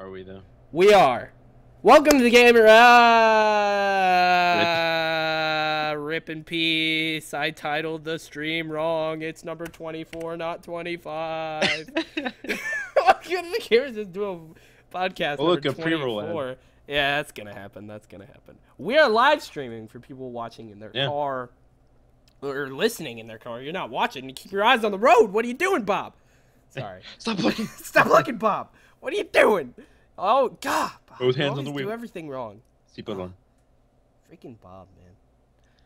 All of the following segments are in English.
Are we though? We are. Welcome to the gamer. Uh, rip. in peace. I titled the stream wrong. It's number 24, not 25. Welcome to the gamers. Just do a podcast. Oh, look, a pre-roll Yeah, that's gonna happen. That's gonna happen. We are live streaming for people watching in their Yeah. car or listening in their car. You're not watching. You keep your eyes on the road. What are you doing, Bob? Sorry. Stop looking. Stop looking, Bob. What are you doing? Oh God. Both hands on the always Do everything wrong. Seatbelt on. Freaking Bob, man.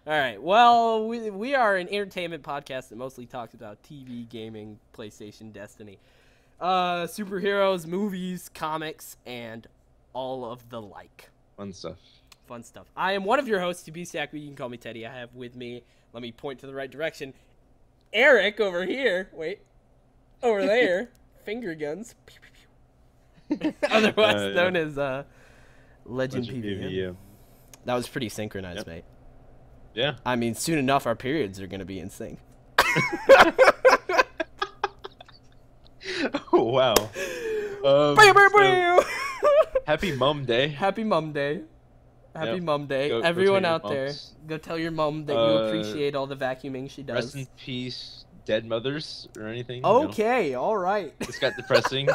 All right. Well, we, we are an entertainment podcast that mostly talks about TV, gaming, PlayStation, Destiny, uh, superheroes, movies, comics, and all of the like. Fun stuff. Fun stuff. I am one of your hosts, TbestiaC. You can call me Teddy. I have with me, let me point to the right direction, Eric over here. Wait. Over there. Finger guns. Pew, pew. Otherwise Uh, yeah. known as uh, Legend, Legend PV. PV, yeah. That was pretty synchronized, Yep. mate. Yeah. I mean, soon enough, our periods are going to be in sync. Oh wow. Um, Bow, bow, so, happy Mum Day. Happy Mum Day. Happy Yep. Mum Day. Go- go Everyone your out there, go tell your mum that you Uh, appreciate all the vacuuming she does. Rest in peace, dead mothers or anything. you know? Okay, all right. This got depressing.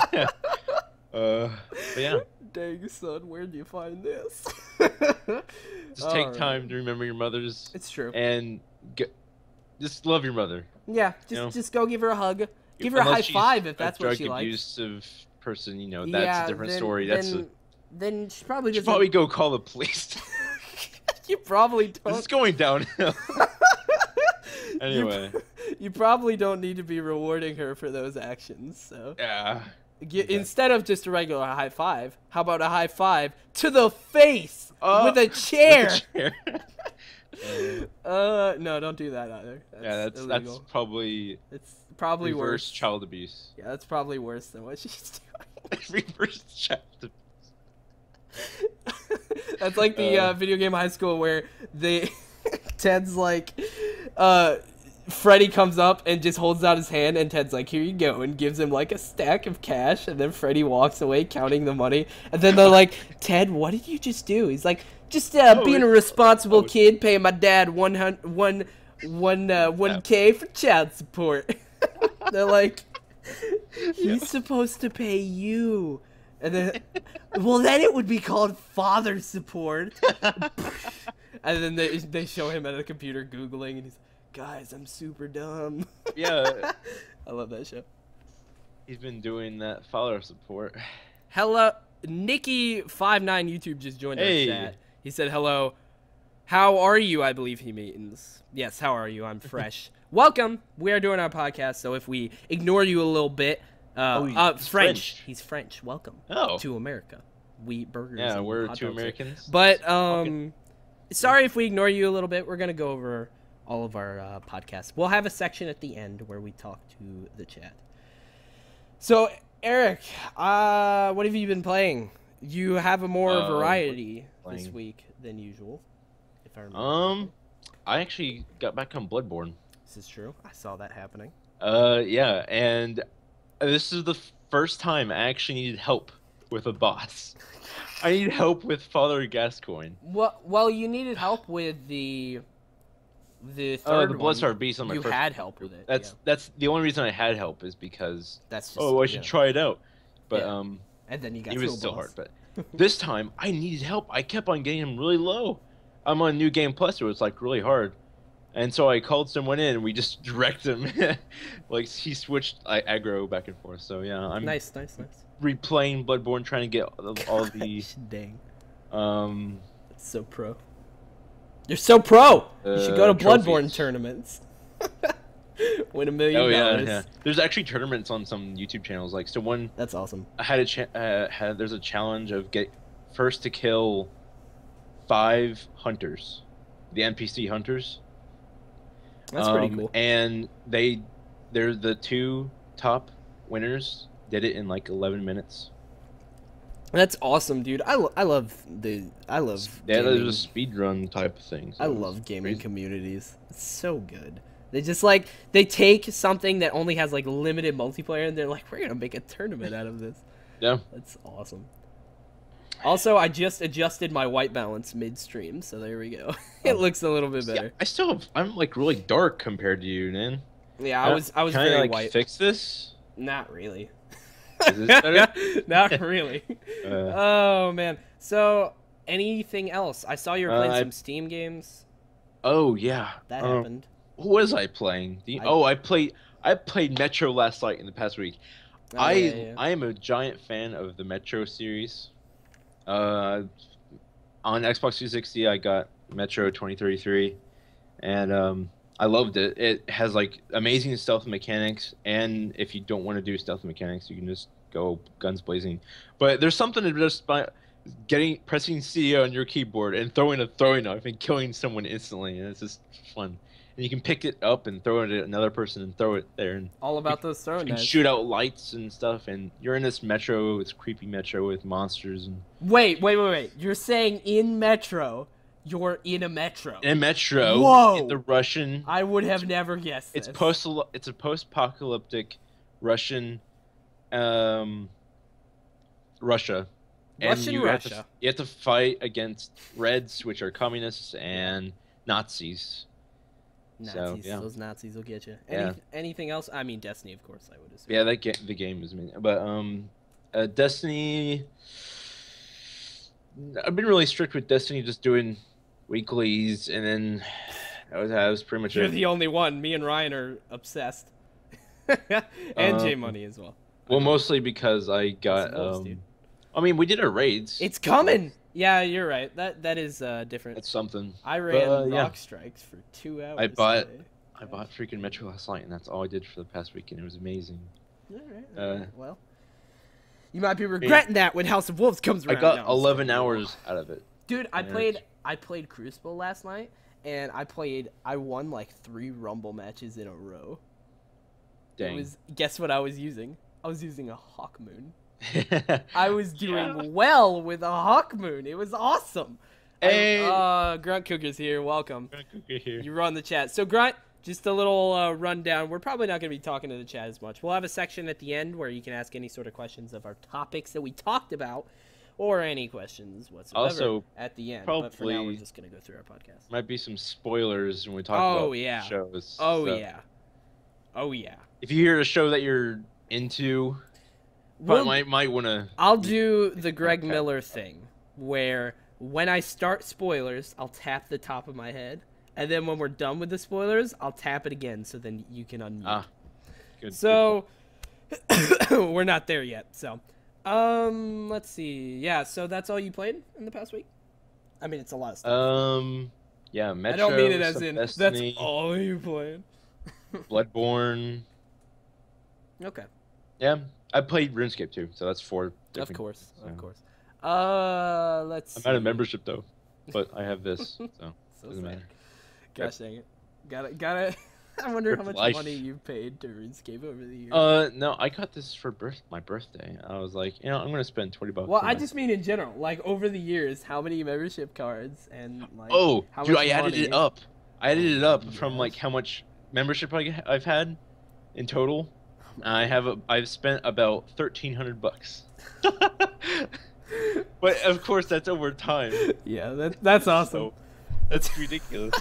Uh, yeah, Dang, son, where'd you find this? just take Alright. time to remember your mothers It's true. and get, just love your mother. Yeah, just know. just go give her a hug. Give her a high five if that's drug what she likes. abusive person, you know, that's yeah, a different then, story. That's then, a, then she probably you should probably go call the police. you probably don't. is going downhill. You- anyway, you probably don't need to be rewarding her for those actions. So yeah. Get, Okay. instead of just a regular high five, how about a high five to the face Uh, with a chair? Chair. Uh, no, don't do that either. That's yeah, that's illegal. that's probably it's probably reverse worse. child abuse. Yeah, that's probably worse than what she's doing. reverse child abuse. That's like the uh, Uh. video game high school where they Ted's like, uh, Freddy comes up and just holds out his hand, and Ted's like, "Here you go," and gives him like a stack of cash, and then Freddy walks away counting the money, and then they're like, "Ted, what did you just do?" He's like, "Just uh, Oh, being a responsible oh. kid, paying my dad one hundred one one uh, one k for child support." they're like, "He's Yeah. supposed to pay you." And then, well, then it would be called father support. and then they they show him at a computer googling, and he's, guys, I'm super dumb. Yeah, I love that show. he's been doing that follower support. Hello, Nikki 59 YouTube just joined Hey. our chat. He said hello. How are you? I believe he means yes. How are you? I'm fresh. Welcome. We are doing our podcast, so if we ignore you a little bit, uh, Oh, uh French. French. He's French. Welcome Oh, to America. We eat burgers. yeah, we're two. Americans. But um, sorry if we ignore you a little bit. We're gonna go over all of our uh, podcasts. We'll have a section at the end where we talk to the chat. So Eric, uh, what have you been playing? You have a more Uh, variety this week than usual, if I remember. um, I actually got back on Bloodborne. this is true. I saw that happening. Uh, yeah, and this is the first time I actually needed help with a boss. I need help with Father Gascoigne. Well, well, you needed help with the the third Oh, the one. Blood-starved Beast on my You first. had help with it. That's yeah. that's the only reason I had help is because that's just, oh I should yeah. try it out, but Yeah. um And then you got it was still boss. hard. But this time I needed help. I kept on getting him really low. I'm on New Game Plus, so it's like really hard. And so I called someone in, and we just wrecked him. like he switched I, aggro back and forth. So yeah, I'm Nice, nice, nice. replaying Bloodborne, trying to get all all the dang. um That's so pro. You're so pro. you should go Uh, to Bloodborne trophies. tournaments. Win a million Oh yeah, dollars. yeah. yeah. There's actually tournaments on some YouTube channels. Like so, one That's awesome. I had a cha- uh, had there's a challenge of get first to kill five hunters, the NPC hunters. That's pretty Um, cool. And they, they're the two top winners. Did it in like 11 minutes. That's awesome, dude. I, lo- I love the I love Yeah, gaming. there's a speed run type of thing. so I love gaming crazy. communities. It's so good. They just like they take something that only has like limited multiplayer and they're like, we're gonna make a tournament out of this. Yeah. That's awesome. Also, I just adjusted my white balance midstream, so there we go. it Oh. looks a little bit Yeah, better. I still have, I'm like really dark compared to you, man. Yeah, I was I was Can very I, like, white. fix this? Not really. Is this better? Not really. Uh, oh man. So anything else? I saw you were playing Uh, some Steam games. oh yeah. That Um, happened. Who was I playing? The, I- oh, I played. I played Metro last night in the past week. Oh, I yeah, yeah. I am a giant fan of the Metro series. Uh, on Xbox 360, I got Metro 2033, and um, I loved it. It has like amazing stealth mechanics, and if you don't want to do stealth mechanics, you can just go guns blazing. But there's something to just by getting pressing C on your keyboard and throwing a throwing knife and killing someone instantly, and it's just fun. And you can pick it up and throw it at another person and throw it there, and All about those throwing knives. shoot out lights and stuff, and you're in this metro, this creepy metro with monsters and Wait, wait, wait, wait. You're saying in Metro, you're in a Metro. in a metro. Whoa! In the Russian, I would have never guessed it's this. post, it's a post-apocalyptic Russian, um, Russia. Russian you Have to, Russia. you have to fight against Reds, which are communists, and Nazis. So, Nazis, yeah. those Nazis will get you. Any, Yeah. Anything else? I mean, Destiny, of course. I would assume. Yeah, that game, the game is amazing. But um, uh, Destiny. I've been really strict with Destiny, just doing weeklies, and then that was, that was pretty much You're it. the only one. Me and Ryan are obsessed, and J Um, Money as well. Well, mostly because I got. wolves, Um. I mean, we did our raids. It's coming. Yeah, you're right. That that is uh, different. That's something. I ran uh, yeah. rock strikes for two hours. I bought- today. I bought freaking Metro last night, and that's all I did for the past weekend. it was amazing. All right, Uh, well, you might be regretting that when House of Wolves comes I around. got No, I'm 11 hours out of it. Dude, I Yeah. played I played Crucible last night, and I played I won like three Rumble matches in a row. Dang. It was guess what I was using? I was using a Hawkmoon. I was doing Yeah. well with a Hawkmoon. It was awesome. I- Hey. uh, Grunt Cooker's here. Welcome. here. You run the chat. So Grunt, just a little uh, rundown. We're probably not going to be talking to the chat as much. We'll have a section at the end where you can ask any sort of questions of our topics that we talked about, or any questions whatsoever Also, at the end. but for now, we're probably- just going to go through our podcast. Might be some spoilers when we talk Oh, about yeah. shows. Oh so yeah. Oh yeah. If you hear a show that you're into, We'll- might might want to. I'll do the Greg Okay. Miller thing, where when I start spoilers, I'll tap the top of my head, and then when we're done with the spoilers, I'll tap it again, so then you can unmute. Ah, good. So we're not there yet. So, um, let's see. Yeah, so that's all you played in the past week. I mean, it's a lot of stuff. um, yeah, Metro. I don't mean it as in Destiny, that's all you played. Bloodborne. Okay, Yeah, I played RuneScape too, so that's four. of different- course, of so. course. Uh, let's. I'm out of membership though, but I have this, so So doesn't sad. matter. Gosh dang it. Gotta gotta. I wonder how much life. money you've paid to RuneScape over the years. Uh, no, I got this for birth my birthday. I was like, you know, I'm gonna spend twenty bucks. well, I just mean in general, like over the years, how many membership cards and like. Oh, how dude, much I added it up. I added it up from like how much membership I, I've had in total. I have a, I've spent about thirteen hundred bucks. but of course, that's over time. Yeah, that, that's awesome. So that's ridiculous.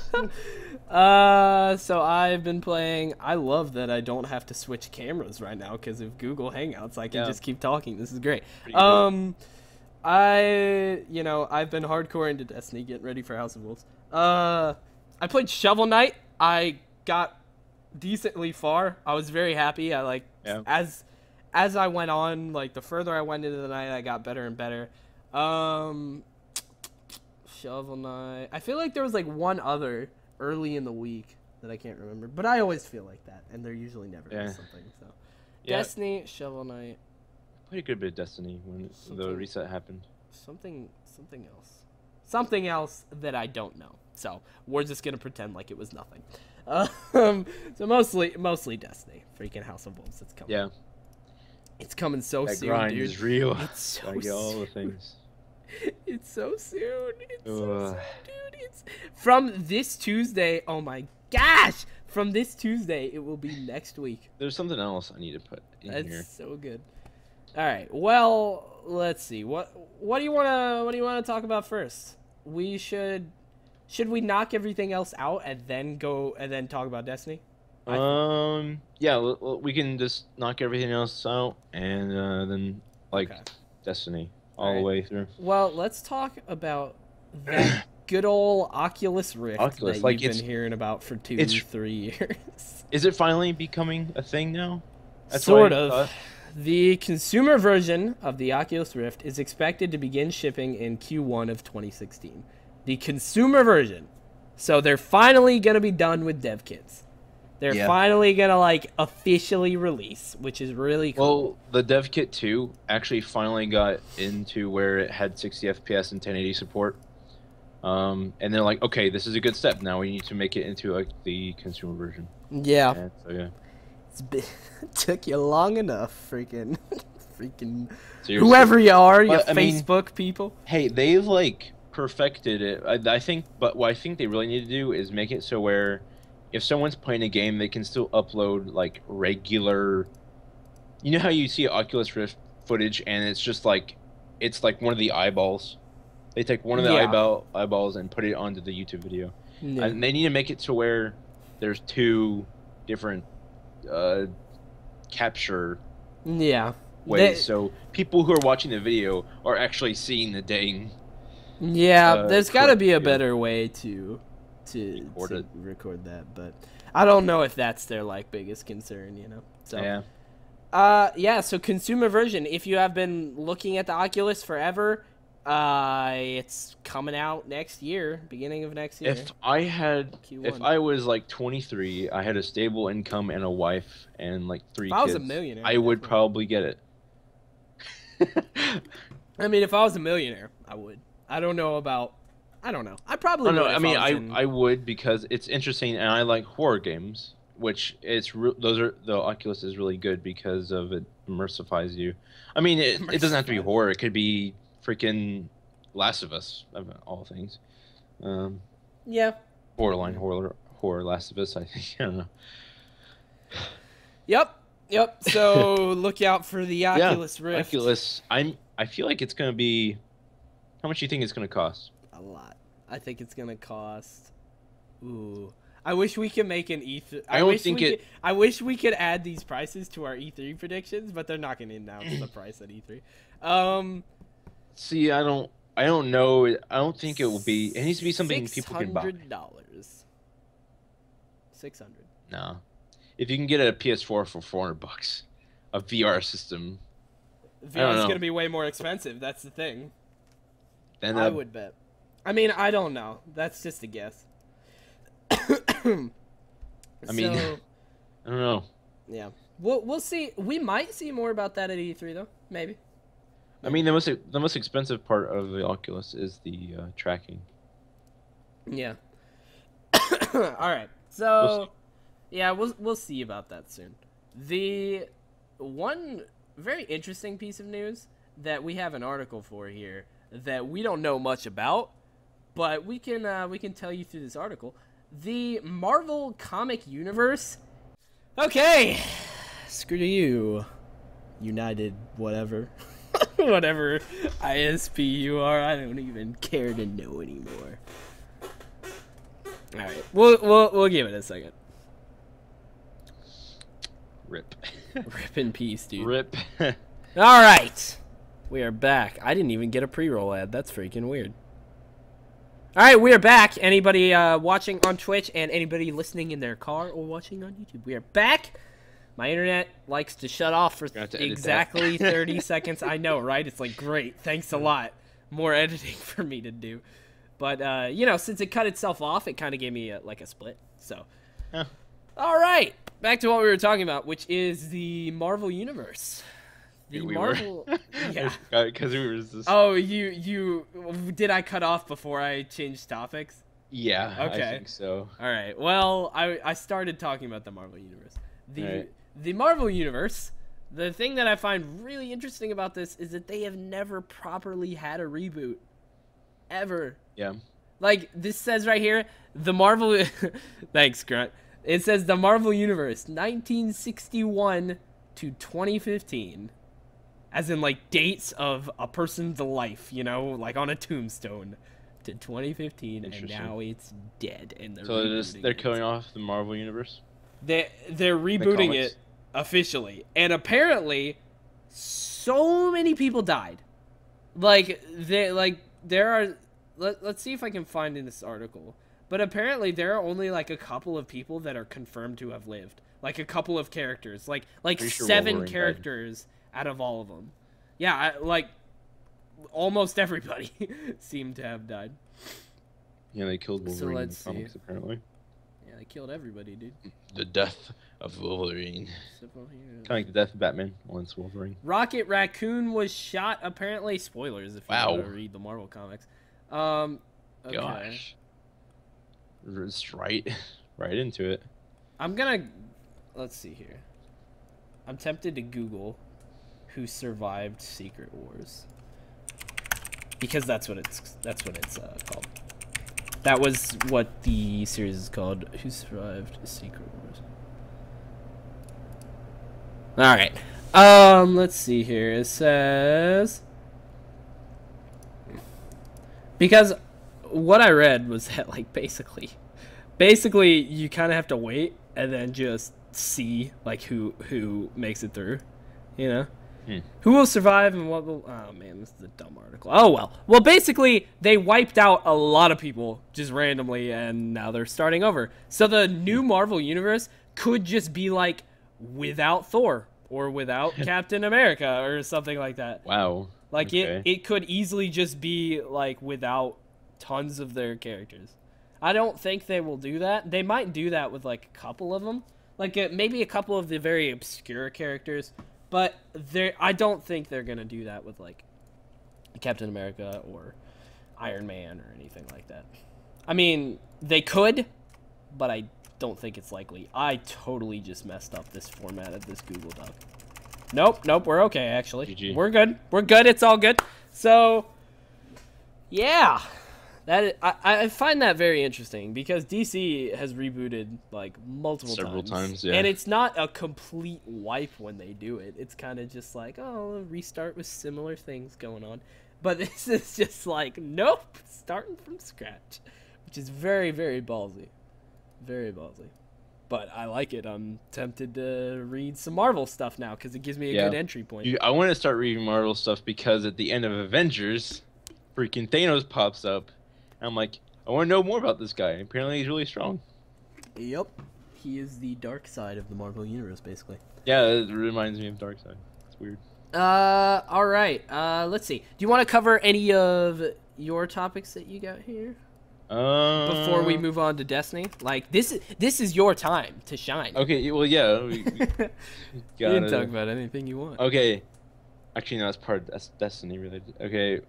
Uh, so I've been playing. I love that I don't have to switch cameras right now because of Google Hangouts. I can Yeah. just keep talking. This is great. Pretty good. Um, I you know I've been hardcore into Destiny, getting ready for House of Wolves. Uh, I played Shovel Knight. I got decently far. I was very happy. I like Yeah. as as I went on, like the further I went into the night, I got better and better. Um, Shovel Knight. I feel like there was like one other early in the week that I can't remember, but I always feel like that, and there usually never Yeah. is something. So yeah, Destiny, Shovel Knight, played a good bit of Destiny when the reset happened. something, something else, something else that I don't know. So we're just gonna pretend like it was nothing. Um, so mostly, mostly Destiny. Freaking House of Wolves. It's coming. Yeah, It's coming so that soon, grind dude. is real. It's so Gotta get all soon. the things. It's so soon. It's so soon, dude. It's from this Tuesday. Oh my gosh! From this Tuesday, it will be next week. There's something else I need to put in That's here. so good. All right. Well, let's see. What what do you wanna what do you wanna talk about first? We should should we knock everything else out and then go and then talk about Destiny? Um, yeah, we can just knock everything else out and uh, then like Okay. Destiny all the way through. Well, let's talk about that good old Oculus Rift Oculus, that like, you've been hearing about for two, it's- three years. Is it finally becoming a thing now? what sort I of. thought. The consumer version of the Oculus Rift is expected to begin shipping in Q1 of 2016. The consumer version. So they're finally going to be done with dev kits. They're Yeah. finally going to like officially release, which is really cool. Well, the dev kit 2 actually finally got into where it had 60 FPS and 1080 support. Um, and they're like, okay, this is a good step. Now we need to make it into like the consumer version. yeah. And so yeah, It's been, took you long enough, freaking freaking Seriously. whoever you are, you But, I mean- Facebook people. Hey, they've like perfected it. I, I think, but what I think they really need to do is make it so where if someone's playing a game, they can still upload like regular. You know how you see Oculus Rift footage and it's just like, it's like one of the eyeballs. They take one of the Yeah. eyeball eyeballs and put it onto the YouTube video. Yeah. And they need to make it to where there's two different uh, capture yeah. ways, They- so people who are watching the video are actually seeing the dang Yeah, uh, there's got to be a better way to to Record to record that, but I don't know if that's their like biggest concern, you know. So Yeah. uh yeah, so consumer version, if you have been looking at the Oculus forever, uh it's coming out next year, beginning of next year. If I had, if Q1. I was like 23, I had a stable income and a wife and like three If I was a millionaire, I would probably get it. I mean, if I was a millionaire, I would. I don't know about I don't know. I probably oh no, would I mean, I in- I would because it's interesting and I like horror games, which it's re- those are the Oculus is really good because of it immersifies you. I mean, it, it doesn't have to be horror; it could be freaking Last of Us of all things. Um, Yeah. borderline horror, horror Last of Us. I think I don't know. Yep. Yep. So look out for the Oculus Rift. Oculus, I'm. I feel like it's gonna be. How much do you think it's gonna cost? A lot. I think it's gonna cost. Ooh. I wish we could make an E3. I don't wish think we it- Could, I wish we could add these prices to our E3 predictions, but they're not gonna announce the price at E3. Um. See, I don't. I don't know. I don't think it will be. It needs to be something people can buy. Six hundred dollars. Six hundred. No, if you can get a PS4 for 400 bucks, a VR system, VR is gonna be way more expensive. That's the thing. then I would bet. I mean, I don't know. That's just a guess. I mean- So, I don't know. yeah, we'll we'll see. We might see more about that at E3 though. Maybe. I mean, the most the most expensive part of the Oculus is the uh, tracking. Yeah. All right. So, yeah, we'll we'll see about that soon. The one very interesting piece of news that we have an article for here that we don't know much about, but we can uh, we can tell you through this article. The Marvel comic universe. Okay. Screw you. United whatever. whatever ISP you are, I don't even care to know anymore. All right, we'll we'll we'll give it a second. Rip. Rip in peace, dude. Rip. All right, we are back. I didn't even get a pre-roll ad. That's freaking weird. All right, we are back. Anybody uh, watching on Twitch and anybody listening in their car or watching on YouTube, we are back. My internet likes to shut off for Gonna have to edit that. exactly 30 seconds. I know, right? It's like, great. Thanks a lot. More editing for me to do. But, uh, you know, since it cut itself off, it kind of gave me a, like a split. So, Huh. all right. Back to what we were talking about, which is the Marvel Universe. The We Marvel. were. yeah. Because we were just. Oh, you you did I cut off before I changed topics? yeah. okay. I think so. All right. Well, I I started talking about the Marvel universe. The Right. the Marvel universe. The thing that I find really interesting about this is that they have never properly had a reboot ever. Yeah. Like this says right here, the Marvel Thanks, Grunt. It says the Marvel universe 1961 to 2015. As in like dates of a person's life, you know, like on a tombstone to 2015, and now it's dead. And they're So they're just it. killing off the Marvel universe. They they're rebooting comics. it officially, and apparently, so many people died. Like they like there are. Let, let's see if I can find in this article. But apparently, there are only like a couple of people that are confirmed to have lived. Like a couple of characters, like like Pretty sure seven Wolverine died. Characters out of all of them. Yeah, I, like almost everybody seemed to have died. Yeah, they killed So Wolverine in the let's see. comics apparently. Yeah, they killed everybody, dude. The death of Wolverine. Simple here. Kind of like the death of Batman. Once Wolverine. Rocket Raccoon was shot. Apparently, spoilers if you Wow. want to read the Marvel comics. Um, okay. Gosh. Just right, right into it. I'm gonna. Let's see here. I'm tempted to Google who survived Secret Wars because that's what it's that's what it's uh, called. That was what the series is called. Who survived Secret Wars? All right. Um, let's see here. It says because what I read was that like basically, basically you kind of have to wait and then just see like who who makes it through, you know. Hmm. Who will survive and what will? Oh man, this is a dumb article. Oh well. Well, basically they wiped out a lot of people just randomly, and now they're starting over. So the new Marvel universe could just be like without Thor or without Captain America or something like that. Wow. Like Okay. it, it could easily just be like without tons of their characters. I don't think they will do that. They might do that with like a couple of them, like uh, maybe a couple of the very obscure characters. But they, I don't think they're gonna do that with like Captain America or Iron Man or anything like that. I mean, they could, but I don't think it's likely. I totally just messed up this format of this Google Doc. Nope, nope, we're okay actually. GG. We're good. We're good. It's all good. So, yeah, that is, I I find that very interesting because DC has rebooted like multiple Several times, times, yeah. and it's not a complete wipe when they do it. It's kind of just like oh, restart with similar things going on. But this is just like nope, starting from scratch, which is very very ballsy, very ballsy. But I like it. I'm tempted to read some Marvel stuff now because it gives me a Yeah. good entry point. You, I want to start reading Marvel stuff because at the end of Avengers, freaking Thanos pops up. I'm like, I want to know more about this guy. Apparently, he's really strong. Yep. He is the dark side of the Marvel universe, basically. Yeah, it reminds me of Darkseid. It's weird. Uh, all right. Uh, let's see. Do you want to cover any of your topics that you got here Uh, before we move on to Destiny? Like this is this is your time to shine. Okay, well, yeah. We, we you can talk about anything you want. Okay. Actually, no, that's part. That's Destiny related. Okay.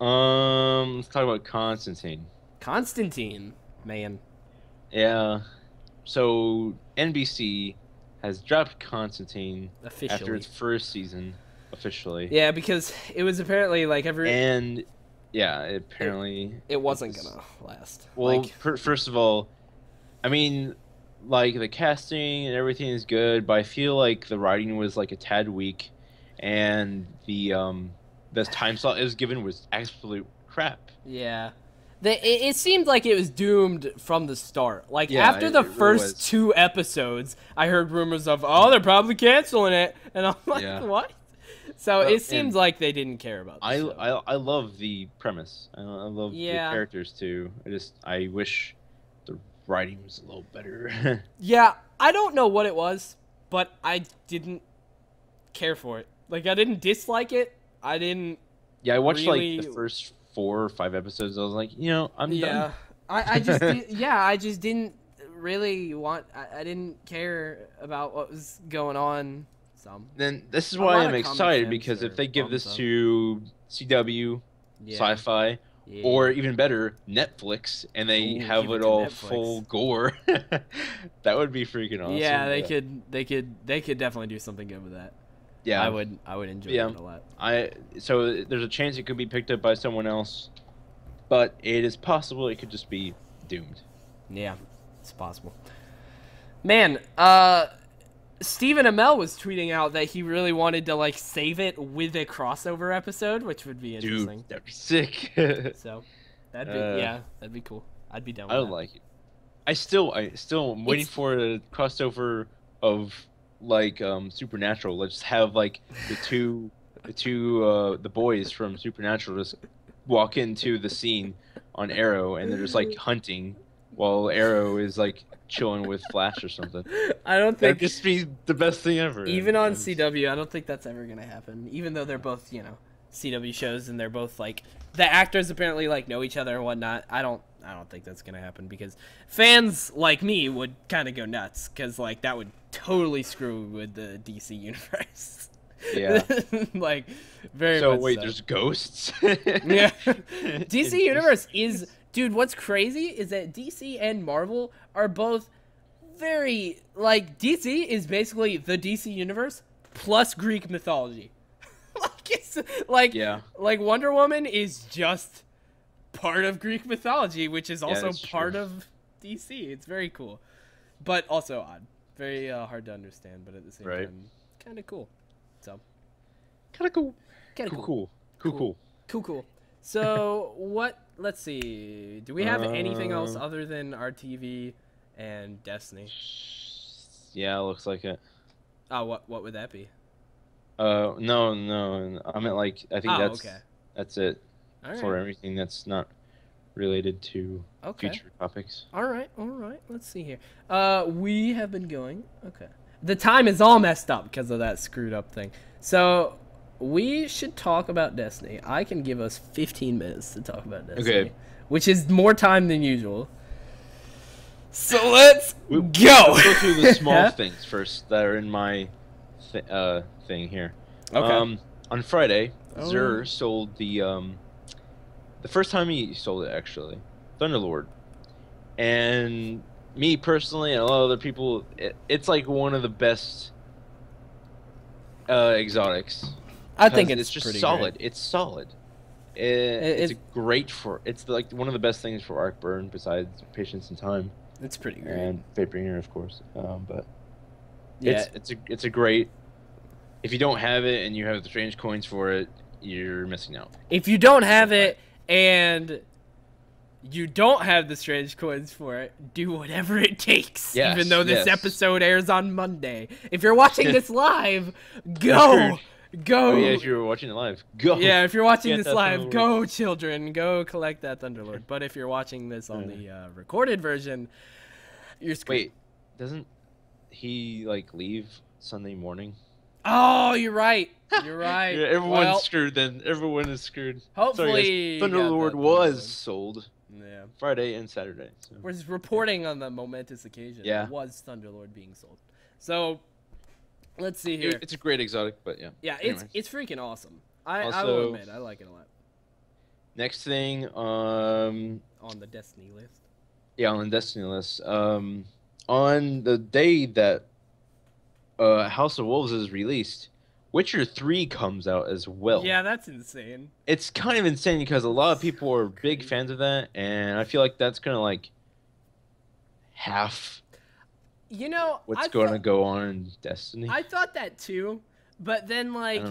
Um, let's talk about Constantine. Constantine, man. Yeah. So NBC has dropped Constantine after its first season officially. Yeah, because it was apparently like every And yeah, apparently it wasn't it's- gonna last. Well, like, fir- first of all, I mean, like the casting and everything is good, but I feel like the writing was like a tad weak, and the um the time slot it was given was absolute crap. Yeah. The, it, it seemed like it was doomed from the start. Like Yeah, after it- the it first was. two episodes, I heard rumors of, "Oh, they're probably canceling it," and I'm like, Yeah. "What?" So Well, it seems like they didn't care about. I. I I love the premise. I, I love Yeah. the characters too. I just I wish the writing was a little better. yeah, I don't know what it was, but I didn't care for it. Like I didn't dislike it. I didn't. yeah, I watched Really- like the first four or five episodes. I was like, you know, I'm yeah, done. I, I just did, yeah, I just didn't really want. I, I didn't care about what was going on. Some Then this is why I'm excited because if they give this out. to CW, yeah, Sci-Fi, yeah. or even better, Netflix, and they Ooh, have it, it all Netflix. full gore, that would be freaking awesome. yeah, they but- could, they could, they could definitely do something good with that. Yeah, I would, I would enjoy Yeah. it a lot. I so there's a chance it could be picked up by someone else, but it is possible it could just be doomed. Yeah, it's possible. Man, uh, Stephen Amell was tweeting out that he really wanted to like save it with a crossover episode, which would be interesting. Dude, that'd be sick. So, that'd be Uh, yeah, that'd be cool. I'd be down. With I would like it. I still, I still am waiting It's- for a crossover of like um Supernatural. Let's have like the two, the two, uh, the boys from Supernatural just walk into the scene on Arrow, and they're just like hunting while Arrow is like chilling with Flash or something. I don't think That'd think just be the best thing ever. even on And- CW, I don't think that's ever gonna happen. Even though they're both you know CW shows and they're both like the actors apparently like know each other and whatnot. I don't. I don't think that's gonna happen because fans like me would kind of go nuts because like that would totally screw with the DC universe. Yeah. like very. So wait, so. there's ghosts. Yeah. DC Universe is dude, what's crazy is that DC and Marvel are both very like DC is basically the DC universe plus Greek mythology. like it's like Yeah. like Wonder Woman is just part of Greek mythology, which is also that's part true. of DC. It's very cool. But also odd. Very uh, hard to understand, but at the same Right. time kind of cool. So, Kind of cool. kind of Cool, cool, cool, Cool. cool. Cool, cool. So what? Let's see. Do we have anything else Uh, other than our TV and Destiny? Yeah, looks like it. Oh, what? What would that be? Uh, no, no. I meant like I think Oh, that's okay. that's it All right. for everything that's not related to Okay. future topics. All right. All right. Let's see here. Uh, we have been going. Okay. The time is all messed up because of that screwed up thing. So we should talk about Destiny. I can give us 15 minutes to talk about Destiny. Okay. Which is more time than usual. So let's We- go. Let's go through the small Yeah? things first that are in my th- uh, thing here. Okay. Um, on Friday, Oh. Sold the um, the first time he sold it actually, Thunderlord, and me personally and a lot of other people, it, it's like one of the best uh, exotics. I think it's, just solid. great. It's solid. It, it's it's- great for it's like one of the best things for arc burn besides patience and time It's pretty great. and Fatebringer of course. Um, but yeah. it's it's a it's a great. If you don't have it and you have the strange coins for it, you're missing out. if you don't have it and you don't have the strange coins for it, do whatever it takes. Yes, even though this yes. episode airs on Monday. If you're watching this live, go. Go. Oh yeah, if you're watching it live, go. Yeah, if you're watching Get this live, go, children, go collect that Thunderlord. But if you're watching this on the uh, recorded version, you're screwed. Wait, doesn't he like leave Sunday morning? Oh, you're right. You're right. Yeah, everyone's Well, screwed then. Everyone is screwed. hopefully, Sorry, you guys. got Thunderlord was Thunderlord. sold Yeah. Friday and Saturday. So. We're just reporting on the momentous occasion. Yeah. It was Thunderlord being sold. So, let's see here. It- it's a great exotic, but yeah. yeah, Anyways. it's it's freaking awesome. I, I will admit, I like it a lot. Next thing, um, On the Destiny list. yeah, on the Destiny list, um, on the day that uh, House of Wolves is released, Witcher Three comes out as well. Yeah, that's insane. it's kind of insane because a lot of people are big fans of that, and I feel like that's gonna like half You know, what's going to go on in Destiny. I thought that too, but then like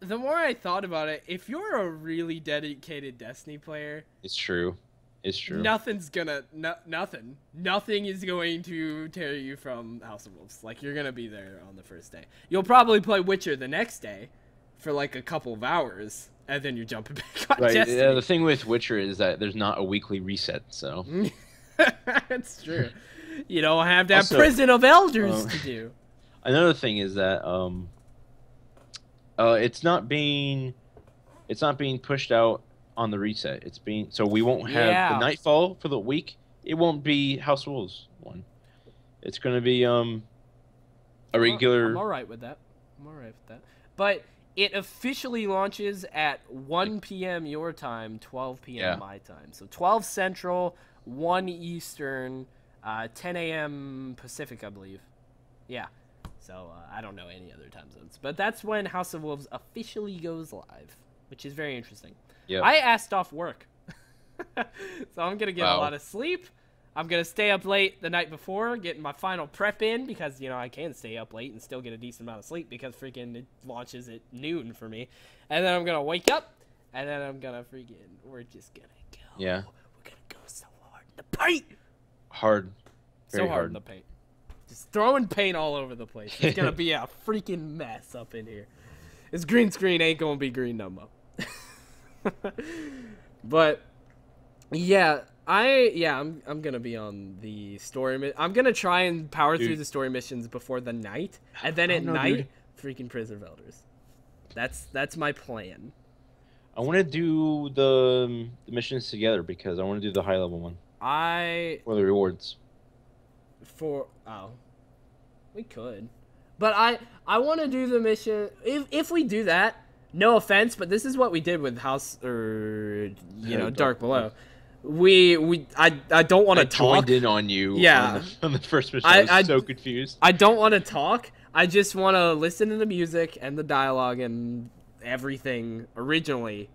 the more I thought about it, if you're a really dedicated Destiny player, It's true. It's true. nothing's gonna no, nothing nothing is going to tear you from House of Wolves. Like you're gonna be there on the first day. You'll probably play Witcher the next day for like a couple of hours, and then you're jumping back on Right. Destiny. Yeah, the thing with Witcher is that there's not a weekly reset, so That's true. You don't have that Also, prison of elders um, to do. another thing is that um uh it's not being it's not being pushed out on the reset. It's being so we won't have Yeah. the Nightfall for the week. It won't be House of Wolves one. It's going to be um a regular I'm all right with that. I'm all right with that. But it officially launches at 1 p.m. your time, 12 p.m. Yeah. my time. So 12 Central, 1 Eastern, uh, 10 a.m. Pacific, I believe. Yeah. So uh, I don't know any other time zones, but that's when House of Wolves officially goes live, which is very interesting. Yeah. I asked off work, so I'm gonna get a lot of sleep. I'm gonna stay up late the night before, getting my final prep in because you know I can stay up late and still get a decent amount of sleep because freaking it launches at noon for me. And then I'm gonna wake up, and then I'm gonna freaking we're just gonna go. Yeah. We're gonna go so hard in the paint. Hard. So Very hard, hard. in the paint. Just throwing paint all over the place. It's gonna be a freaking mess up in here. This green screen ain't gonna be green no more. but yeah, I yeah, I'm I'm gonna be on the story. Mi- I'm gonna try and power through the story missions before the night, and then at know, night, freaking prison elders. That's that's my plan. I want to do the, um, the missions together because I want to do the high level one I for the rewards. for oh we could but i i want to do the mission if if we do that no offense but this is what we did with house or you Yeah, know Dark Below. we we i i don't want to talk joined in on you. Yeah. On the, on the first mission. I- I, was I- so confused. i don't want to talk i just want to listen to the music and the dialogue and everything originally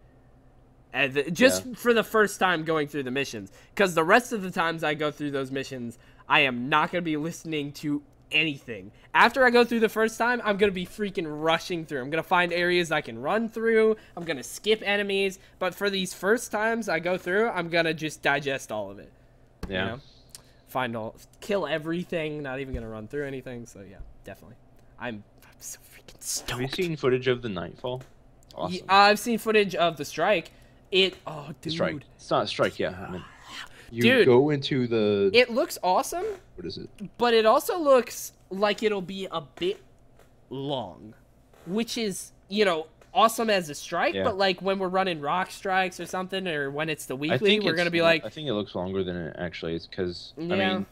and th- just for the first time going through the missions because the rest of the times i go through those missions i am not going to be listening to anything after i go through the first time i'm going to be freaking rushing through i'm going to find areas i can run through i'm going to skip enemies but for these first times i go through i'm going to just digest all of it Yeah. you know? find all kill everything not even going to run through anything so yeah definitely i'm, I'm so freaking stoked Have you seen footage of the Nightfall? Awesome. Ye- I've seen footage of the strike. It oh dude, strike. It's not a strike. Yeah. I mean, you Dude. go into the. it looks awesome, what is it? but it also looks like it'll be a bit long, which is you know awesome as a strike. Yeah. But like when we're running rock strikes or something, or when it's the I weekly, we're gonna be like, I think it looks longer than it actually is because I Yeah. mean,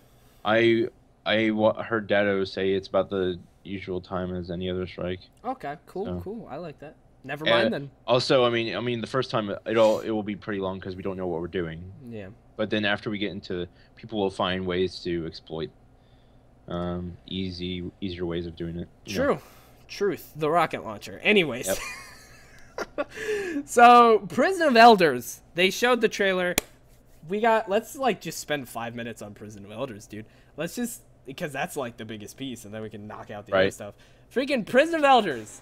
I I wa- heard Datto say it's about the usual time as any other strike. okay, cool, So- cool, I like that. Never mind then. Also, I mean, I mean, the first time it'll it will be pretty long because we don't know what we're doing. Yeah, But then after we get into, people will find ways to exploit, um, easy easier ways of doing it. you know? true, truth. The rocket launcher. Anyways. so prison of elders they showed the trailer we got let's like just spend five minutes on prison of elders dude let's just because that's like the biggest piece and then we can knock out the other stuff freaking prison of elders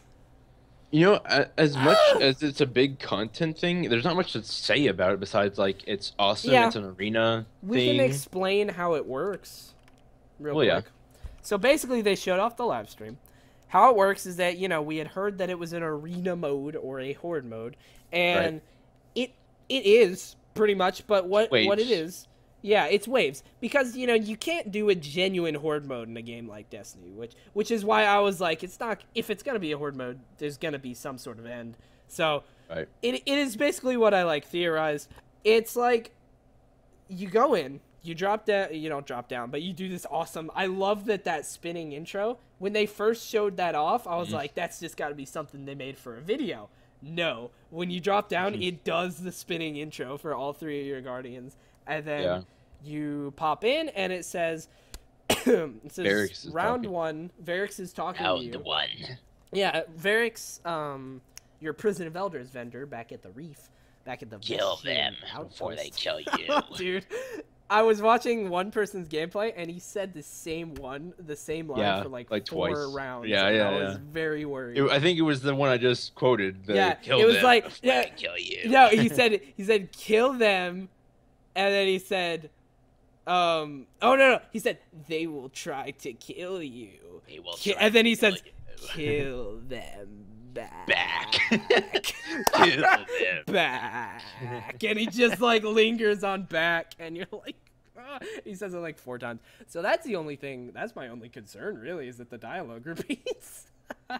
You know, as much as it's a big content thing, there's not much to say about it besides like it's awesome. Yeah. It's an arena we thing. can explain how it works real Well, yeah. quick so basically they showed off the live stream how it works is that you know we had heard that it was an arena mode or a horde mode and it it is pretty much but what what it is yeah it's waves. Because you know you can't do a genuine horde mode in a game like destiny which which is why i was like it's not if it's gonna be a horde mode there's gonna be some sort of end. So Right. it, it is basically what i like theorized it's like you go in you drop down you don't drop down but you do this awesome i love that that spinning intro. When they first showed that off i was Mhm. like that's just got to be something they made for a video. No. When you drop down Mhm. it does the spinning intro for all three of your guardians and then Yeah. you pop in and it says it says round talking. one Variks is talking to you one. yeah, Variks, um, your prison of elders vendor back at the reef, back at the Vestian outpost. Before they kill you, Dude, I was watching one person's gameplay and he said the same one, the same line Yeah, for like, like four twice. rounds. Yeah, yeah, I was very worried. It- I think it was the one I just quoted. Yeah, kill it was them like- yeah, kill you. no, he said he said kill them, and then he said, um, oh no no, he said they will try to kill you. They will Ki- and then he says, kill them back. back. kill them. back. and he just like lingers on back, and you're like, ah. he says it like four times. So that's the only thing. That's my only concern, really, is that the dialogue repeats. uh,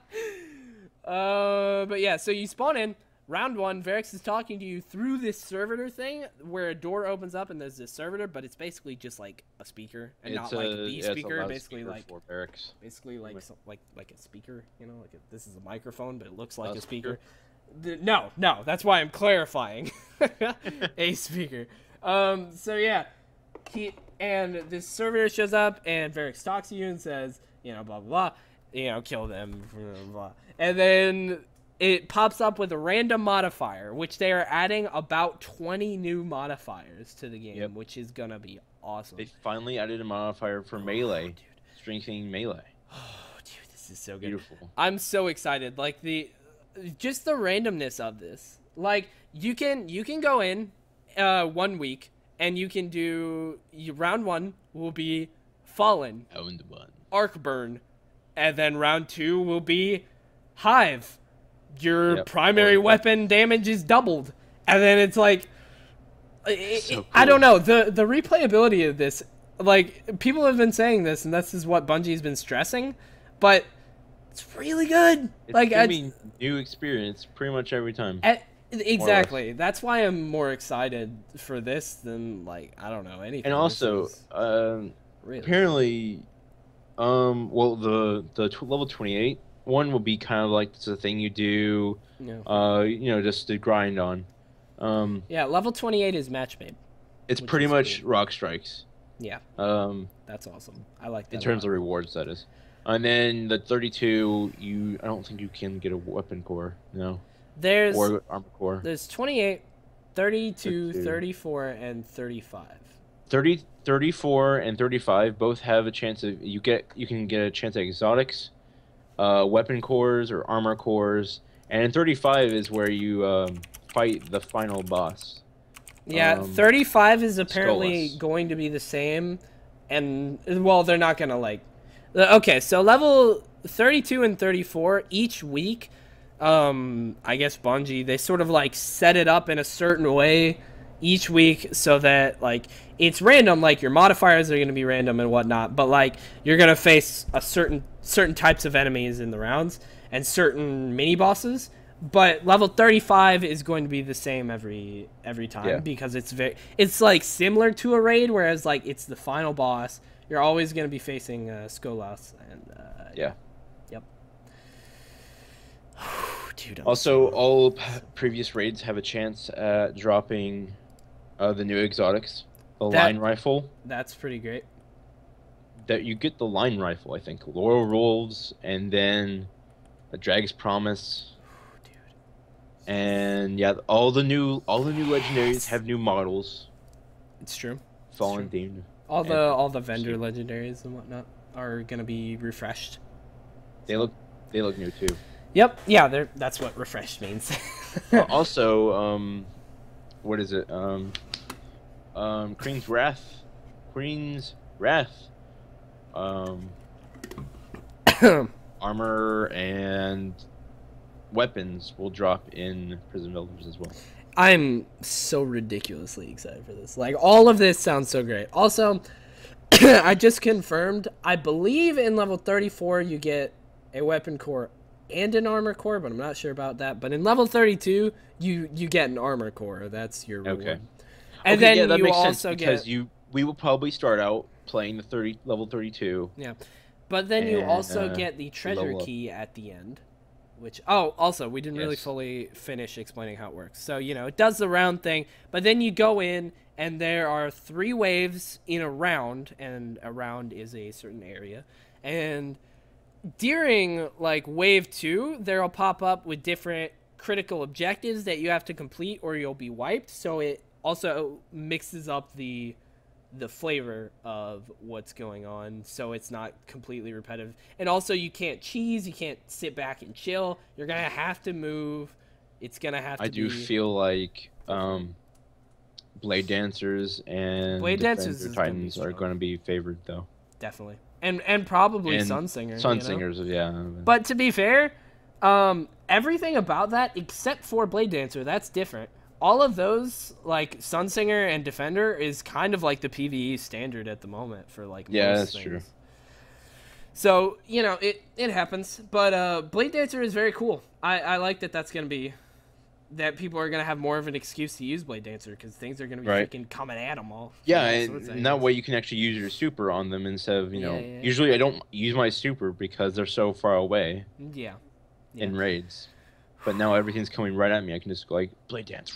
but yeah, so you spawn in. Round one, Variks is talking to you through this servitor thing where a door opens up and there's this servitor, but it's basically just like a speaker and not like a- the yeah, it's a speaker, basically loudspeaker like for Variks. basically like Like- like like a speaker you know like a, this is a microphone but it looks like a Loudspeaker? speaker The- no no that's why i'm clarifying a speaker um so yeah he and this servitor shows up and Variks talks to you and says you know blah blah blah you know kill them blah, blah, blah. and then it pops up with a random modifier, which they are adding about 20 new modifiers to the game, Yep. which is gonna be awesome. They finally added a modifier for melee, dude. strengthening melee. Oh, dude, this is so good. Beautiful. I'm so excited. Like the just the randomness of this. Like you can you can go in uh one week and you can do you, round 1 will be Fallen, Owned one. Arcburn, and then round 2 will be Hive. Your Yep. primary Or- weapon damage is doubled. And then it's like it- So it- I don't know, the the replayability of this like people have been saying this and this is what Bungie's been stressing, but it's really good. It's like I- mean, new experience pretty much every time. Eh, exactly. That's why I'm more excited for this than like I don't know anything. And also, um, really apparently, um, well, the the level twenty eight one will be kind of like the thing you do, yeah. uh, you know, just to grind on. Um, yeah, level 28 is match made. it's pretty much cool. rock strikes. Yeah, Um, that's awesome. I like that. in terms of rewards, that is. And then the thirty two, you I don't think you can get a weapon core, no, there's or armor core. there's 28, 32, 32. 34 and 35. 30, 34 and 35 both have a chance of you get you can get a chance at exotics uh, weapon cores or armor cores. And in 35 is where you um, fight the final boss. Yeah, Um, 35 is apparently going to be the same and well, they're not going to like Okay, so level 32 and 34 each week um I guess Bungie they sort of like set it up in a certain way each week so that like it's random like your modifiers are going to be random and whatnot but like you're going to face a certain certain types of enemies in the rounds and certain mini bosses but level 35 is going to be the same every every time Yeah. because it's very it's like similar to a raid whereas like it's the final boss. You're always going to be facing uh, Skolas and uh, yeah. Yep. Dude also so- all p- previous raids have a chance at dropping uh, the new exotics the That- line rifle. That's pretty great that you get the line rifle i think Lord of Wolves and then a Dreg's Promise dude and yeah all the new all the new legendaries Yes. have new models it's true fallen true. themed all the all the vendor legendaries and whatnot are going to be refreshed they look they look new too Yep. Yeah. They're, that's what refreshed means. Also um what is it um um queen's wrath queen's wrath um armor and weapons will drop in Prison of Elders as well I'm so ridiculously excited for this. Like all of this sounds so great. Also, I just confirmed. I believe in level 34 you get a weapon core and an armor core, but I'm not sure about that. But in level 32 you you get an armor core. That's your reward. Okay. And Okay, then yeah, that you makes also sense because get you we will probably start out playing the 30 level 32 Yeah. But then you also uh, get the treasure up. key at the end, which oh, also we didn't really fully finish explaining how it works. So you know it does the round thing, but then you go in and there are three waves in a round, and a round is a certain area, and during like wave two, there'll pop up with different critical objectives that you have to complete or you'll be wiped. So it also mixes up the the flavor of what's going on so it's not completely repetitive. And also you can't cheese you can't sit back and chill. You're gonna have to move. It's gonna have to i do be feel like um blade dancers and Blade Dancers gonna titans are going to be favored though. Definitely. And and probably And sun singer sun you know? singers yeah. But to be fair, um, everything about that except for Blade Dancer, that's different. All of those, like Sunsinger and Defender, is kind of like the PVE standard at the moment for like Yeah, most that's things. true. So you know it it happens, but uh, Blade Dancer is very cool. I I like that that's gonna be that people are gonna have more of an excuse to use Blade Dancer because things are gonna be Right. freaking coming at them all. yeah and, and that way you can actually use your super on them instead of you know Yeah, yeah, usually i don't use my super because they're so far away Yeah. in Yeah. raids but now everything's coming right at me i can just go like blade dance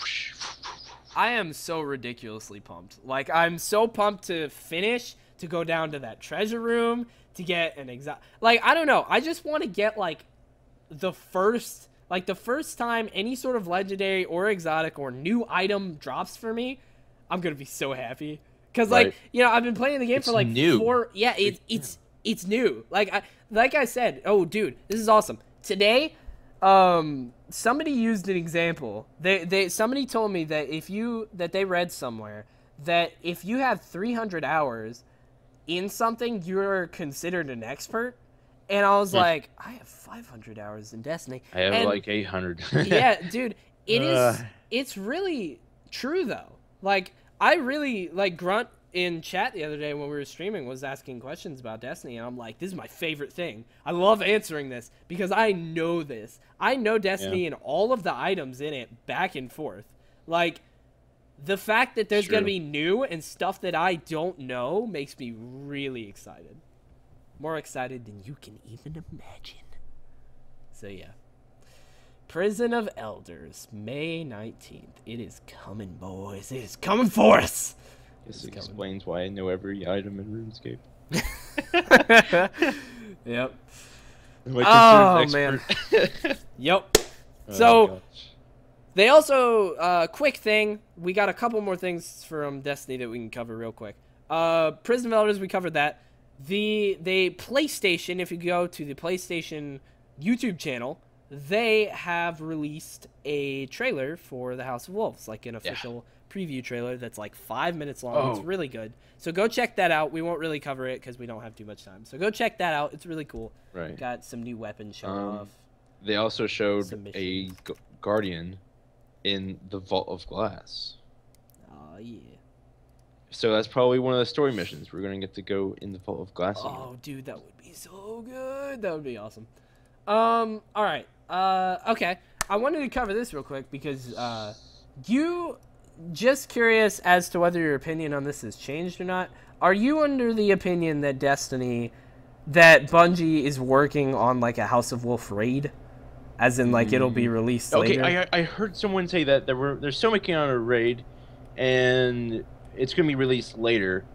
I am so ridiculously pumped. Like I'm so pumped to finish, to go down to that treasure room, to get an exact. Like I don't know. I just want to get like the first Like the first time any sort of legendary or exotic or new item drops for me, I'm gonna be so happy. Cause like Right. you know I've been playing the game It's for like new. four. Yeah, it's it's it's new. Like I like I said. Oh, dude, this is awesome. Today, um, somebody used an example. They they somebody told me that if you that they read somewhere that if you have 300 hours in something, you're considered an expert. And I was like, I have 500 hours in Destiny. I have And- like 800. yeah, dude, it is. Ugh. It's really true though. Like I really like Grunt in chat the other day when we were streaming was asking questions about Destiny, and I'm like, this is my favorite thing. I love answering this because I know this. I know Destiny and all of the items in it back and forth. Like the fact that there's gonna be new and stuff that I don't know makes me really excited. More excited than you can even imagine. So yeah. Prison of Elders, May 19th. It is coming, boys. It is coming for us. This coming. explains why I know every item in RuneScape. yep. Oh, considered an expert? Yep. Oh, So- gosh. They also, uh, quick thing, we got a couple more things from Destiny that we can cover real quick. Uh, Prison of Elders, we covered that. The they PlayStation, if you go to the PlayStation YouTube channel, they have released a trailer for the House of Wolves, like an official preview trailer that's like five minutes long. It's Oh. really good. So go check that out. We won't really cover it because we don't have too much time. So go check that out. It's really cool. right. Got some new weapons showing Um, off. They also showed a guardian in the Vault of Glass. Oh yeah. So that's probably one of the story missions. We're gonna get to go in the Vault of Glass. again. Oh, dude, that would be so good. That would be awesome. Um, all right. Uh, okay. I wanted to cover this real quick because uh, you just curious as to whether your opinion on this has changed or not. Are you under the opinion that Destiny, that Bungie is working on like a House of Wolf raid, as in like it'll be mm. released Okay, later? I I heard someone say that there were they're still making on a raid, and it's gonna be released later,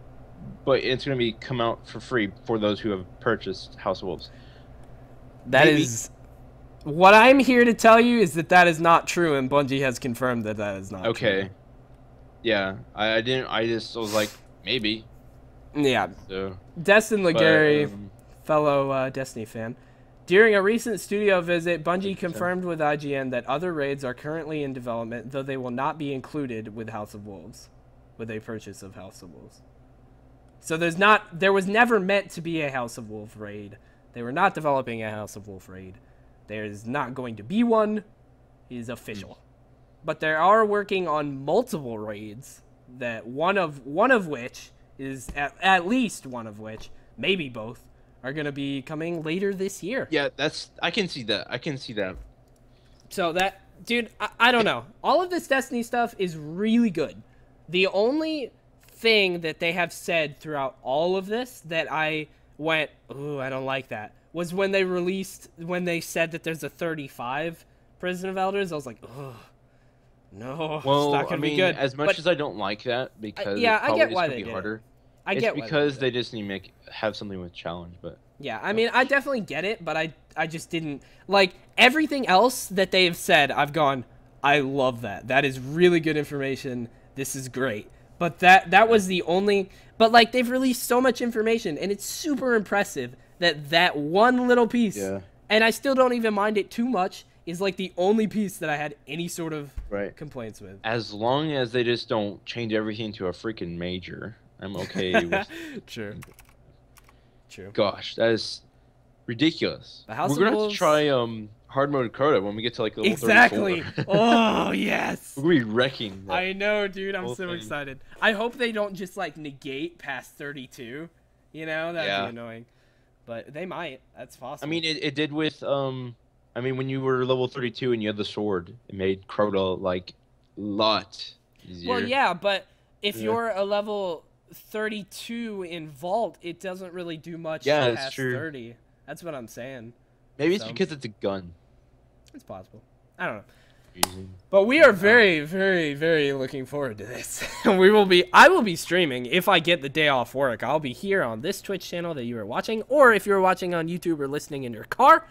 but it's gonna be come out for free for those who have purchased House of Wolves. That is. Maybe. What I'm here to tell you is that that is not true, and Bungie has confirmed that that is not Okay. true. Yeah, I, I didn't. I just was like maybe. Yeah. So. Destin Legary, um, fellow uh, Destiny fan. During a recent studio visit, Bungie confirmed with IGN that other raids are currently in development, though they will not be included with House of Wolves, with a purchase of House of Wolves. So there's not, there was never meant to be a House of Wolf raid. They were not developing a House of Wolf raid. There is not going to be one. It is official. But they are working on multiple raids. That one of one of which is at, at least one of which, maybe both, are going to be coming later this year. yeah, that's. I can see that. I can see that. So that, dude, I, I don't know. All of this Destiny stuff is really good. The only thing that they have said throughout all of this that I went, ooh, I don't like that, was when they released, when they said that there's a 35 Prison of Elders. I was like, ugh, no, Well, it's not I mean, be good. as much But as I don't like that because yeah, it I get why they be harder. I it's get why because they it. just need to make have something with challenge, but Yeah, I mean, I definitely get it, but I I just didn't like everything else that they've said. I've gone, I love that. That is really good information. This is great. But that that was the only. But like they've released so much information, and it's super impressive that that one little piece. Yeah. And I still don't even mind it too much. Is like the only piece that I had any sort of right. complaints with. As long as they just don't change everything to a freaking major, I'm okay with. True. True. Gosh, that is ridiculous. The House We're gonna have to try um hard mode Crota when we get to like level Exactly. 34. oh yes. We're gonna be wrecking. I know, dude. I'm so thing. excited. I hope they don't just like negate past 32. You know, that'd Yeah. be annoying. But they might. That's possible. I mean, it, it did with um. I mean, when you were level 32 and you had the sword, it made Crota like a lot easier. well, yeah, but if Yeah. you're a level 32 in Vault, it doesn't really do much Yeah, that's true. 30. That's what I'm saying. Maybe it's because it's a gun. It's possible. I don't know. Using. But we are very, very, very looking forward to this. we will be. I will be streaming if I get the day off work. I'll be here on this Twitch channel that you are watching, or if you're watching on YouTube or listening in your car,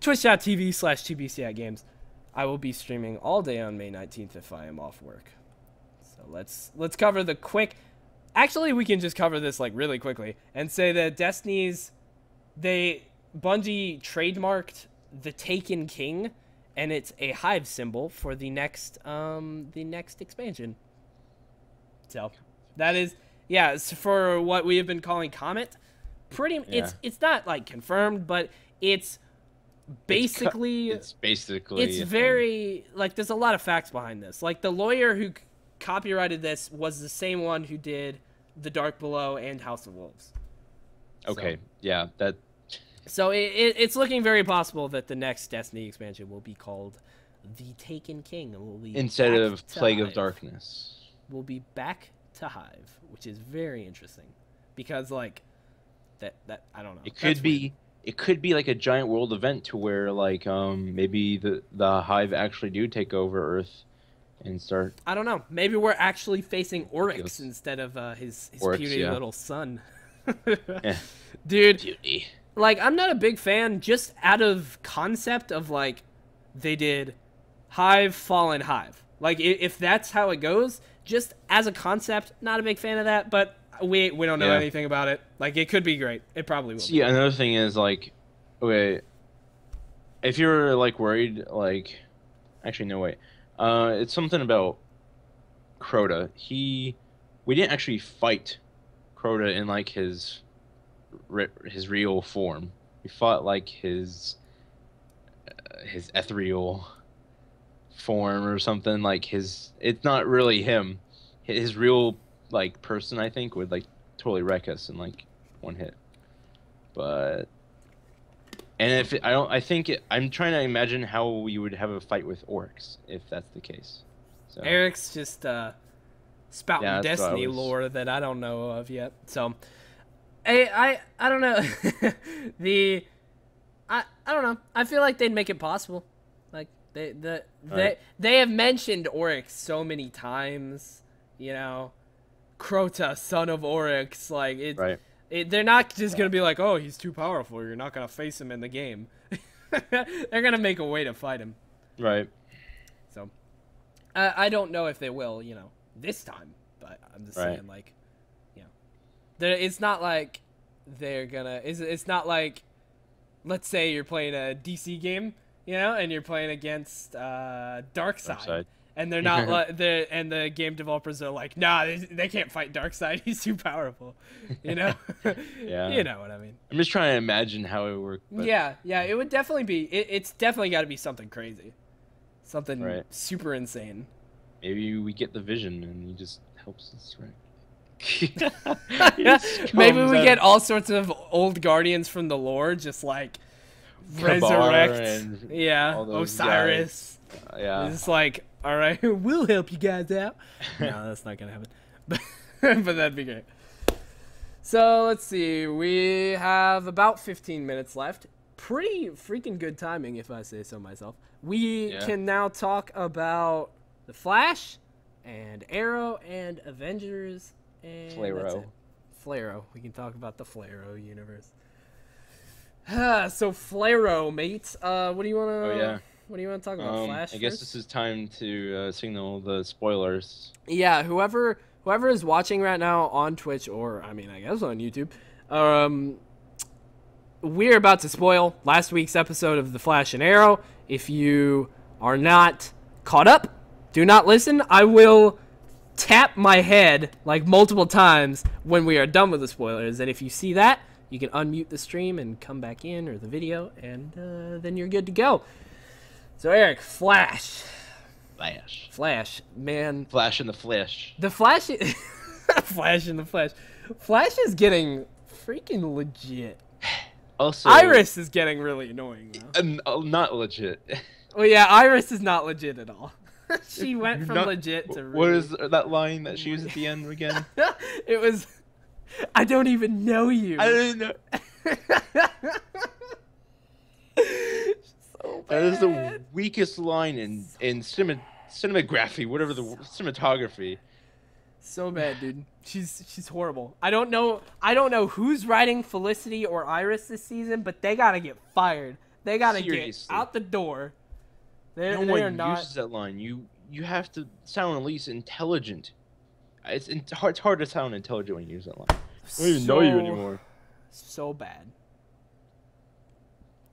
twitch.tv slash TbestiaC games. I will be streaming all day on May 19th if I am off work. So let's let's cover the quick. Actually, we can just cover this like really quickly and say that Destiny's they Bungie trademarked the Taken King, and it's a hive symbol for the next um the next expansion. So that is yeah it's for what we have been calling Comet. Pretty it's it's not like confirmed, but it's basically It's basically. it's very like there's a lot of facts behind this. Like the lawyer who copyrighted this was the same one who did The Dark Below and House of Wolves. Okay. Yeah. That. So it, it, it's looking very possible that the next Destiny expansion will be called The Taken King. Will be Instead of Plague of Hive. Darkness. will be back to Hive, which is very interesting because like that that I don't know. It That's could weird. It could be like a giant world event to where like um maybe the the hive actually do take over Earth, and start. I don't know. Maybe we're actually facing Oryx instead of uh, his his Oryx, puny yeah. little son. Eh. Dude, Beauty. like I'm not a big fan just out of concept of like they did Hive Fallen Hive. Like if that's how it goes, just as a concept, not a big fan of that, but we we don't know Yeah. anything about it. Like it could be great. It probably will. be. See, another thing is like, okay, if you're like worried, like, actually no way, uh, it's something about Crota. He, we didn't actually fight Crota in like his, his real form. We fought like his, uh, his ethereal form or something. Like his, it's not really him. His real like person, I think, would like totally wreck us in like one hit. But and if it, I don't, I think it, I'm trying to imagine how we would have a fight with Oryx if that's the case. So Eric's just uh, spouting Yeah, that's what I Destiny was- lore that I don't know of yet. So, I I, I don't know. the I I don't know. I feel like they'd make it possible. Like they the they Right. they have mentioned Oryx so many times. You know, Crota, son of Oryx. Like it, right, it, they're not just gonna be like, oh, he's too powerful. You're not gonna face him in the game. they're gonna make a way to fight him. right, So, I I don't know if they will, you know, this time. But I'm just Right. saying, like, you know, there. It's not like they're gonna. It's it's not like, let's say you're playing a DC game, you know, and you're playing against uh, Darkseid. Darkseid. And they're not like the and the game developers are like, nah, they, they can't fight Darkseid. He's too powerful, you know. Yeah. You know what I mean. I'm just trying to imagine how it would work. But yeah, yeah, it would definitely be. It, it's definitely got to be something crazy, something Right. super insane. maybe we get the vision and he just helps us, right? Maybe we out- get all sorts of old guardians from the lore, just like Kabr resurrect. Yeah, Osiris. Uh, yeah. It's like, all right, we'll help you guys out. no, that's not gonna happen. But, but that'd be great. So let's see. We have about 15 minutes left. Pretty freaking good timing, if I say so myself. We Yeah. can now talk about the Flash and Arrow and Avengers and Flaro. Flaro. We can talk about the Flaro universe. So Flaro, mate. Uh, what do you want to? Oh, yeah. What do you want to talk about? Um, Flash. I guess first? this is time to uh, signal the spoilers. Yeah, whoever whoever is watching right now on Twitch or I mean I guess on YouTube, um, we're about to spoil last week's episode of The Flash and Arrow. If you are not caught up, do not listen. I will tap my head like multiple times when we are done with the spoilers, and if you see that, you can unmute the stream and come back in or the video, and uh, then you're good to go. So Eric, Flash, Flash. Flash, man. Flash in the flesh. The Flash, Flash in the Flash, Flash is getting freaking legit. Also, Iris is getting really annoying though. uh, not legit. Well, yeah, Iris is not legit at all. she went from Not- legit to What really... is that line that she used at the end again? it was. I don't even know you. I don't know. So That is the weakest line in in cinema, cinematography, whatever the cinematography. So bad, dude. She's she's horrible. I don't know. I don't know who's writing Felicity or Iris this season, but they gotta get fired. They gotta Seriously. get out the door. They're, no they one not. uses that line. You you have to sound at least intelligent. It's in, it's hard to sound intelligent when you use that line. I don't even know you anymore. So bad.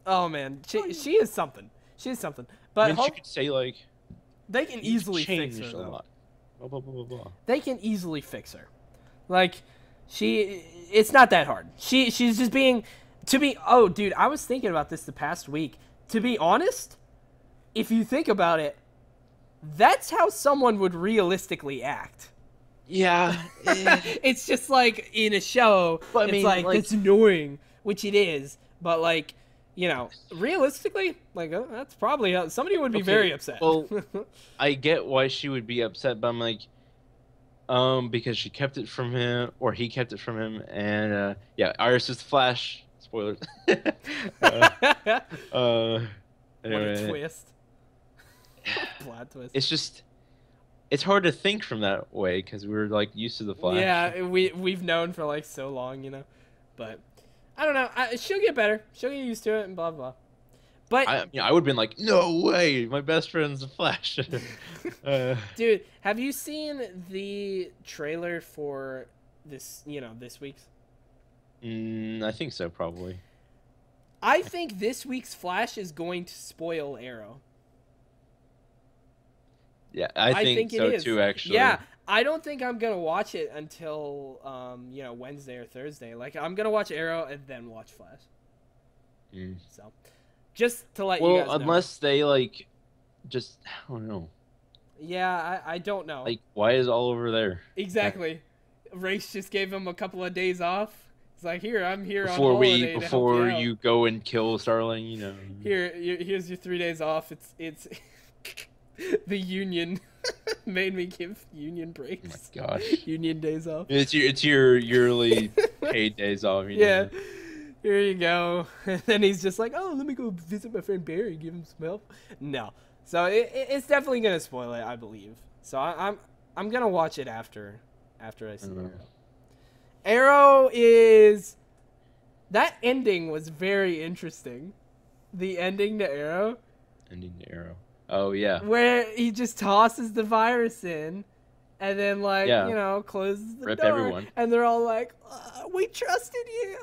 Oh man, she she is something. She is something. But I mean, she hope- could say like they can easily fix her. a lot. Blah, blah, blah, blah, blah. They can easily fix her. Like she, it's not that hard. She she's just being. To be oh dude, I was thinking about this the past week. To be honest, if you think about it, that's how someone would realistically act. Yeah. eh, it's just like in a show. But, I it's mean, like, like- it's annoying, which it is. But like, you know, realistically, like uh, that's probably how somebody would be Okay, very upset. well- I get why she would be upset, but I'm like, um, because she kept it from him, or he kept it from him, and uh, yeah, Iris is the Flash. Spoilers. uh, uh, what a twist! Plot twist. it's just, it's hard to think from that way because we're like used to the Flash. Yeah, we we've known for like so long, you know. But I don't know. I, she'll get better. She'll get used to it, and blah blah. But I, you know, I would have been like, no way, my best friend's the Flash. uh, dude, have you seen the trailer for this? You know, this week's. mm, I think so, probably. I think this week's Flash is going to spoil Arrow. Yeah, I think, it so is. too. Actually, Yeah, I don't think I'm gonna watch it until um, you know Wednesday or Thursday. Like I'm gonna watch Arrow and then watch Flash. Mm. So, just to let you Well, guys know. unless they like, just I don't know. yeah, I, I don't know. Like, why is all over there? exactly. Ra's just gave him a couple of days off. It's like here, I'm here before on we holiday to help before you, you go and kill Starling, you know. Here, here's your three days off. It's it's the union made me give union breaks. Oh my gosh. union days off. It's your it's your yearly paid days off. You Yeah. know? Here you go. And then he's just like, oh, let me go visit my friend Barry, give him some help. No. So it, it- it's definitely gonna spoil it, I believe. So I, I'm I'm gonna watch it after after I see Mhm. Arrow. Arrow is that ending was very interesting. The ending to Arrow, Ending the arrow. Oh yeah. where he just tosses the virus in, and then like Yeah. you know closes the Rip door, everyone. and they're all like, uh, "We trusted you."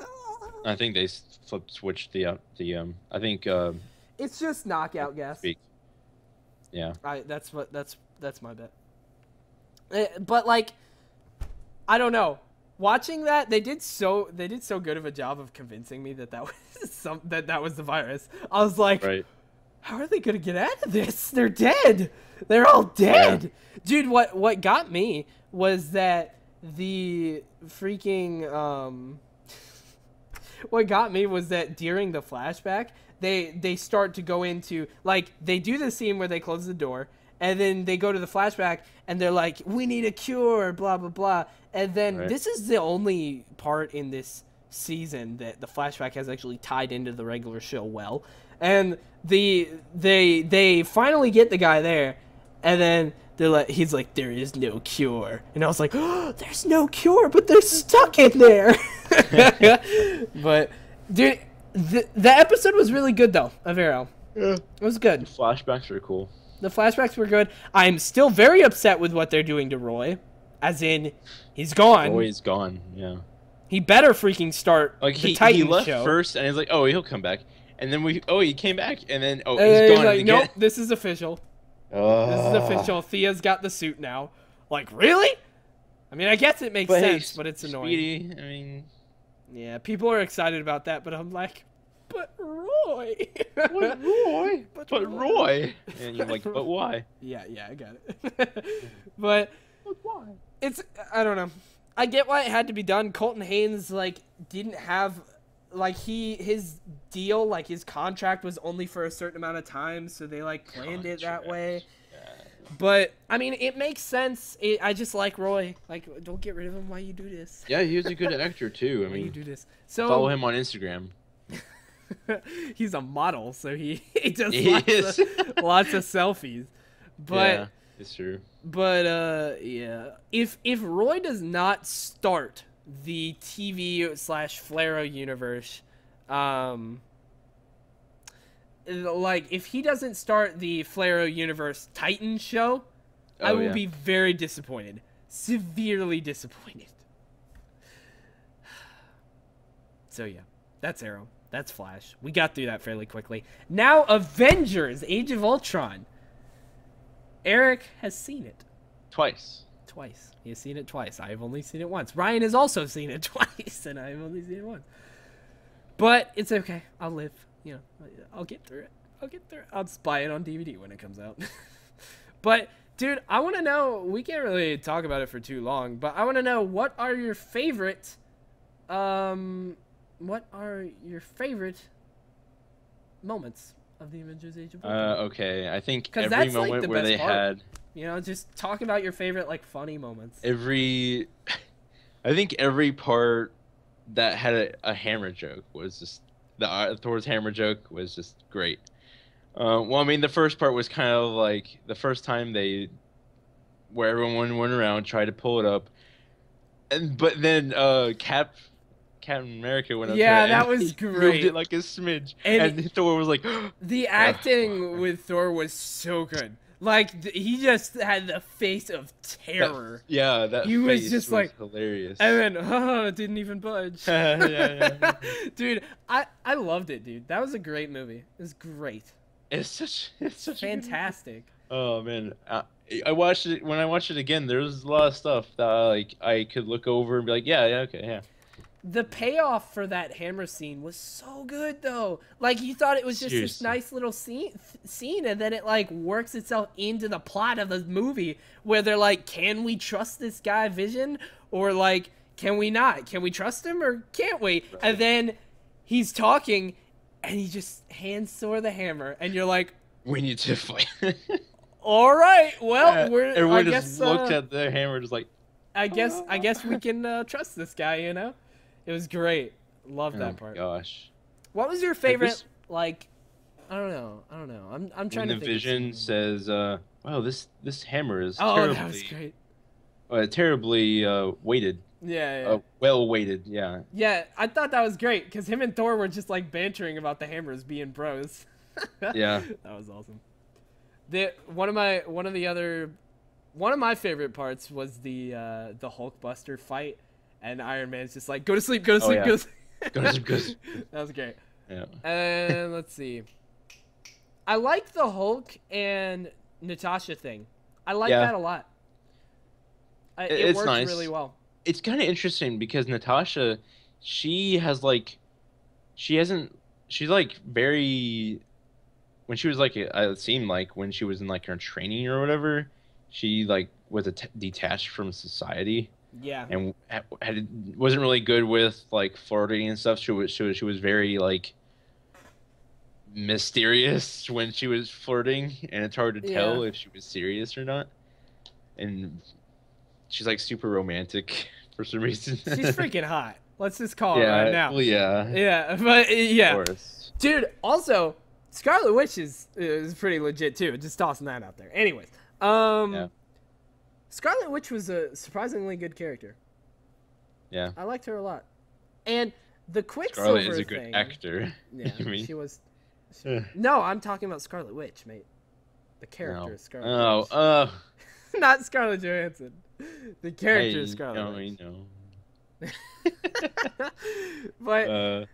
I think they flipped flip switched the uh, the um. I think um. It's just knockout gas. Yeah. I that's what that's that's my bet. Eh, but like, I don't know. Watching that, they did so they did so good of a job of convincing me that that was some that that was the virus. I was like, Right. How are they gonna get out of this? They're dead. They're all dead, dude. What what got me was that the freaking um. What got me was that during the flashback, they they start to go into like they do the scene where they close the door, and then they go to the flashback, and they're like, "We need a cure," blah blah blah, and then Right. this is the only part in this season that the flashback has actually tied into the regular show well and the they they finally get the guy there and then they're like he's like there is no cure and i was like oh, there's no cure but they're stuck in there but dude the, the episode was really good though of arrow Yeah. it was good The Flashbacks were cool. the flashbacks were good i'm still very upset with what they're doing to roy as in he's gone Roy's gone. Yeah. he better freaking start Like the he, Titan he left show. first, and he's like, oh, he'll come back. And then we, oh, he came back, and then oh, And he's he's gone like, again. nope, this is official. This Oh. is official. Thea's got the suit now. Like, really? I mean, I guess it makes But hey, sense, but it's annoying. Speedy, I mean, Yeah, people are excited about that, but I'm like, but Roy. but Roy, But but, Roy. Roy, and you're like, but why? yeah, yeah, I got it. but But why? it's I don't know. I get why it had to be done. Colton Haynes like didn't have like he his deal like his contract was only for a certain amount of time, so they like planned it that way. But I mean, it makes sense. It, I just like Roy. Like, don't get rid of him. Why you do this? Yeah, he was a good actor too. I Why you do this? So follow him on Instagram. he's a model, so he, he does He lots, is. Of, lots of selfies. But yeah, it's true. but uh yeah, if if Roy does not start the TV slash Flaro universe, um, like if he doesn't start the Flaro Universe Titan show, I Oh, will yeah. be very disappointed. Severely disappointed. So yeah, that's Arrow. That's Flash. We got through that fairly quickly. Now Avengers: Age of Ultron. Eric has seen it Twice. Twice. He has seen it twice. I have only seen it once. Ryan has also seen it twice, and I have only seen it once. But it's okay. I'll live. You know, I'll get through it. I'll get through it. I'll just buy it on DVD when it comes out. but dude, I want to know. We can't really talk about it for too long, but I want to know what are your favorite. Um, what are your favorite moments of the Avengers: Age of Ultron? Uh, okay. I think every that's, like, the where best they part. had you know, just talk about your favorite like funny moments. every, I think every part that had a, a hammer joke was just the uh, Thor's hammer joke was just great. Uh, well, I mean, the first part was kind of like the first time they, where everyone went around tried to pull it up, and but then uh, Cap, Captain America went up. to Yeah, that and was great. Moved it like a smidge, And- and, Thor was like, The acting with Thor was so good. Like he just had the face of terror, yeah, that He was just like- hilarious. and then oh, it didn't even budge. Yeah, yeah. dude, I I loved it, dude. That was a great movie. It was great, It's such it's such fantastic. Oh man, I, I watched it when I watched it again. There was a lot of stuff that I, like I could look over and be like, yeah, yeah, okay, yeah. The payoff for that hammer scene was so good, though. Like you thought it was just this nice little scene, scene, and then it like works itself into the plot of the movie, where they're like, "Can we trust this guy, Vision, or like, can we not? Can we trust him, or can't we?" And then he's talking, and he just hands Thor the hammer, and you're like, We need to fight. "All right, well, we're." Everyone I just guess. looked uh, at the hammer, just like, I guess. I guess we can uh, trust this guy. You know, it was great. Love oh that my part. gosh. What was your favorite? this- Like, I don't know. I don't know. I'm I'm trying When to the vision says, uh, "Wow, this this hammer is "Oh, terribly, that was great." Uh, terribly uh, weighted, Yeah, yeah, uh, well weighted." Yeah, yeah. I thought that was great because him and Thor were just like bantering about the hammers being bros. Yeah. that was awesome. The one of my one of the other one of my favorite parts was the uh, the Hulkbuster fight, and Iron Man's just like, "Go to sleep, go to Oh, sleep, yeah. go to sleep." Go to sleep, go to sleep. that was great. yeah. And let's see. I like the Hulk and Natasha thing. I like Yeah. that a lot. I, It- works nice. really well. it's kind of interesting because Natasha, she has like, she hasn't, she's like very, when she was like, it seemed like when she was in like her training or whatever, she like was a detached from society Yeah. and had, had wasn't really good with like flirting and stuff. She was she was, she was very like mysterious when she was flirting, and it's hard to tell Yeah. if she was serious or not. And she's like super romantic for some reason. She's freaking hot. Let's just call it yeah, right now. well, yeah, Yeah, but uh, yeah. of course. Dude, also, Scarlet Witch is, is pretty legit too. Just tossing that out there. Anyways, um, Yeah. Scarlet Witch was a surprisingly good character. Yeah, I liked her a lot. And the Quicksilver Scarlett is a good thing, actor. Yeah, you mean? she was. Uh, No, I'm talking about Scarlet Witch, mate. The character no. of Scarlet Oh, Witch. uh, Not Scarlett Johansson. The character hey, of Scarlet no, Witch. know. but Uh,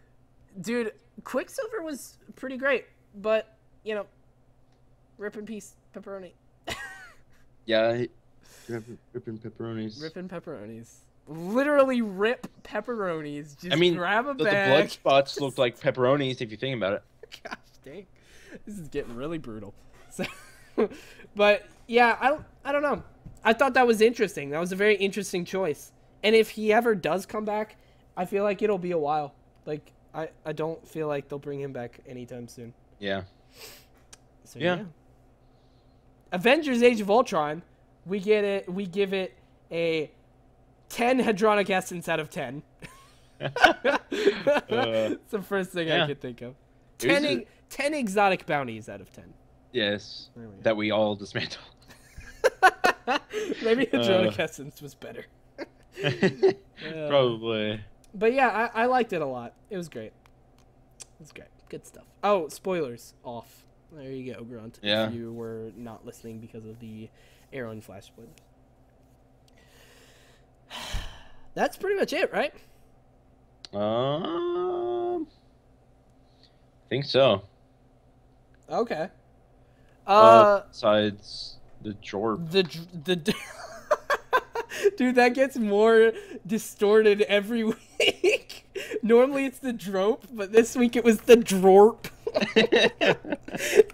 dude, Quicksilver was pretty great. But you know, rip in peace, pepperoni. yeah, he- ripping, ripping pepperonis. Rip in pepperonis. Literally rip pepperonis. Just I mean, grab a the, the blood spots looked like pepperonis if you think about it. Gosh dang, this is getting really brutal. So, but yeah, I don't, I don't know. I thought that was interesting. That was a very interesting choice. And if he ever does come back, I feel like it'll be a while. Like I, I don't feel like they'll bring him back anytime soon. Yeah. So Yeah. yeah. Avengers: Age of Ultron, we get it. We give it a ten hadronic essence out of ten. It's the first thing I could think of. Ten, a- 10 exotic bounties out of ten. Yes, we that we all dismantle. Maybe hadronic Uh. essence was better. Uh, Probably. But yeah, I, I liked it a lot. It was great. It was great. Good stuff. Oh, spoilers off. There you go, Grunt. Yeah. If you were not listening because of the Arrow and Flash spoilers. That's pretty much it, right? Um, I think so. Okay. Uh, Uh, besides the Jorb. the the dude that gets more distorted every week. Normally it's the drope, but this week it was the drorp.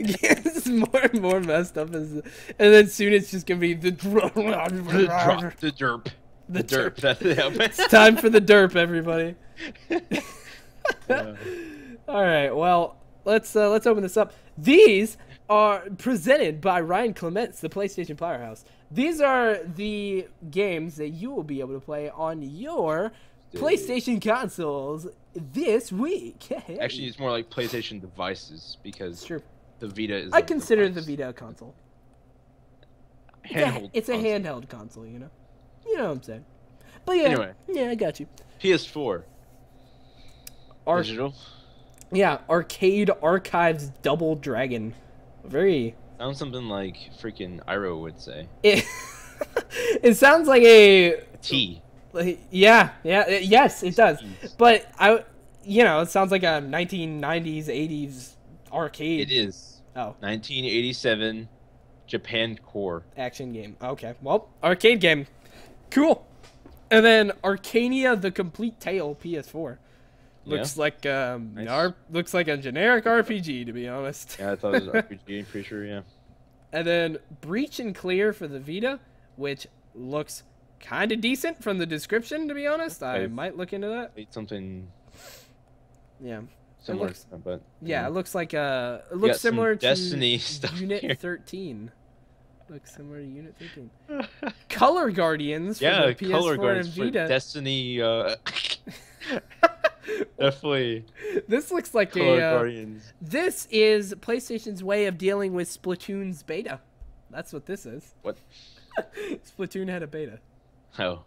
it's more and more messed up as, and then soon it's just gonna be the drop. the drop. The derp. The The derp. That's It's time for the derp, everybody. Yeah. All right, well, let's uh, let's open this up. These are presented by Ryan Clements, the PlayStation Powerhouse. These are the games that you will be able to play on your PlayStation consoles this week. Actually, it's more like PlayStation devices because the Vita is. I consider the. Vita a console. It's a, handheld. it's a console. handheld console, you know. You know what I'm saying. But yeah, Anyway. yeah, I got you. PS4 Ar- digital. yeah, Arcade Archives Double Dragon. Very Sounds something like freaking Iro would say. It, it sounds like a T. like, yeah yeah it- yes it does but I you know it sounds like a 1990s 80s arcade It is oh 1987 Japan Core. action game okay well arcade game cool and then Arcania the Complete Tale PS4 looks like um Nice. R- looks like a generic RPG to be honest Yeah, I thought it was RPG. I'm pretty sure. Yeah. And then Breach and Clear for the Vita, which looks kind of decent from the description, to be honest. I Okay. might look into that. It's something Yeah. similar, looks- but Yeah, it looks like uh it looks similar to Destiny stuff Unit here. 13. Looks similar to Unit 13. Color Guardians yeah, the PS4 color guards for Destiny. Uh, definitely this looks like color a uh, guardians. this is PlayStation's way of dealing with Splatoon's beta. That's what this is. What? Splatoon had a beta. Oh,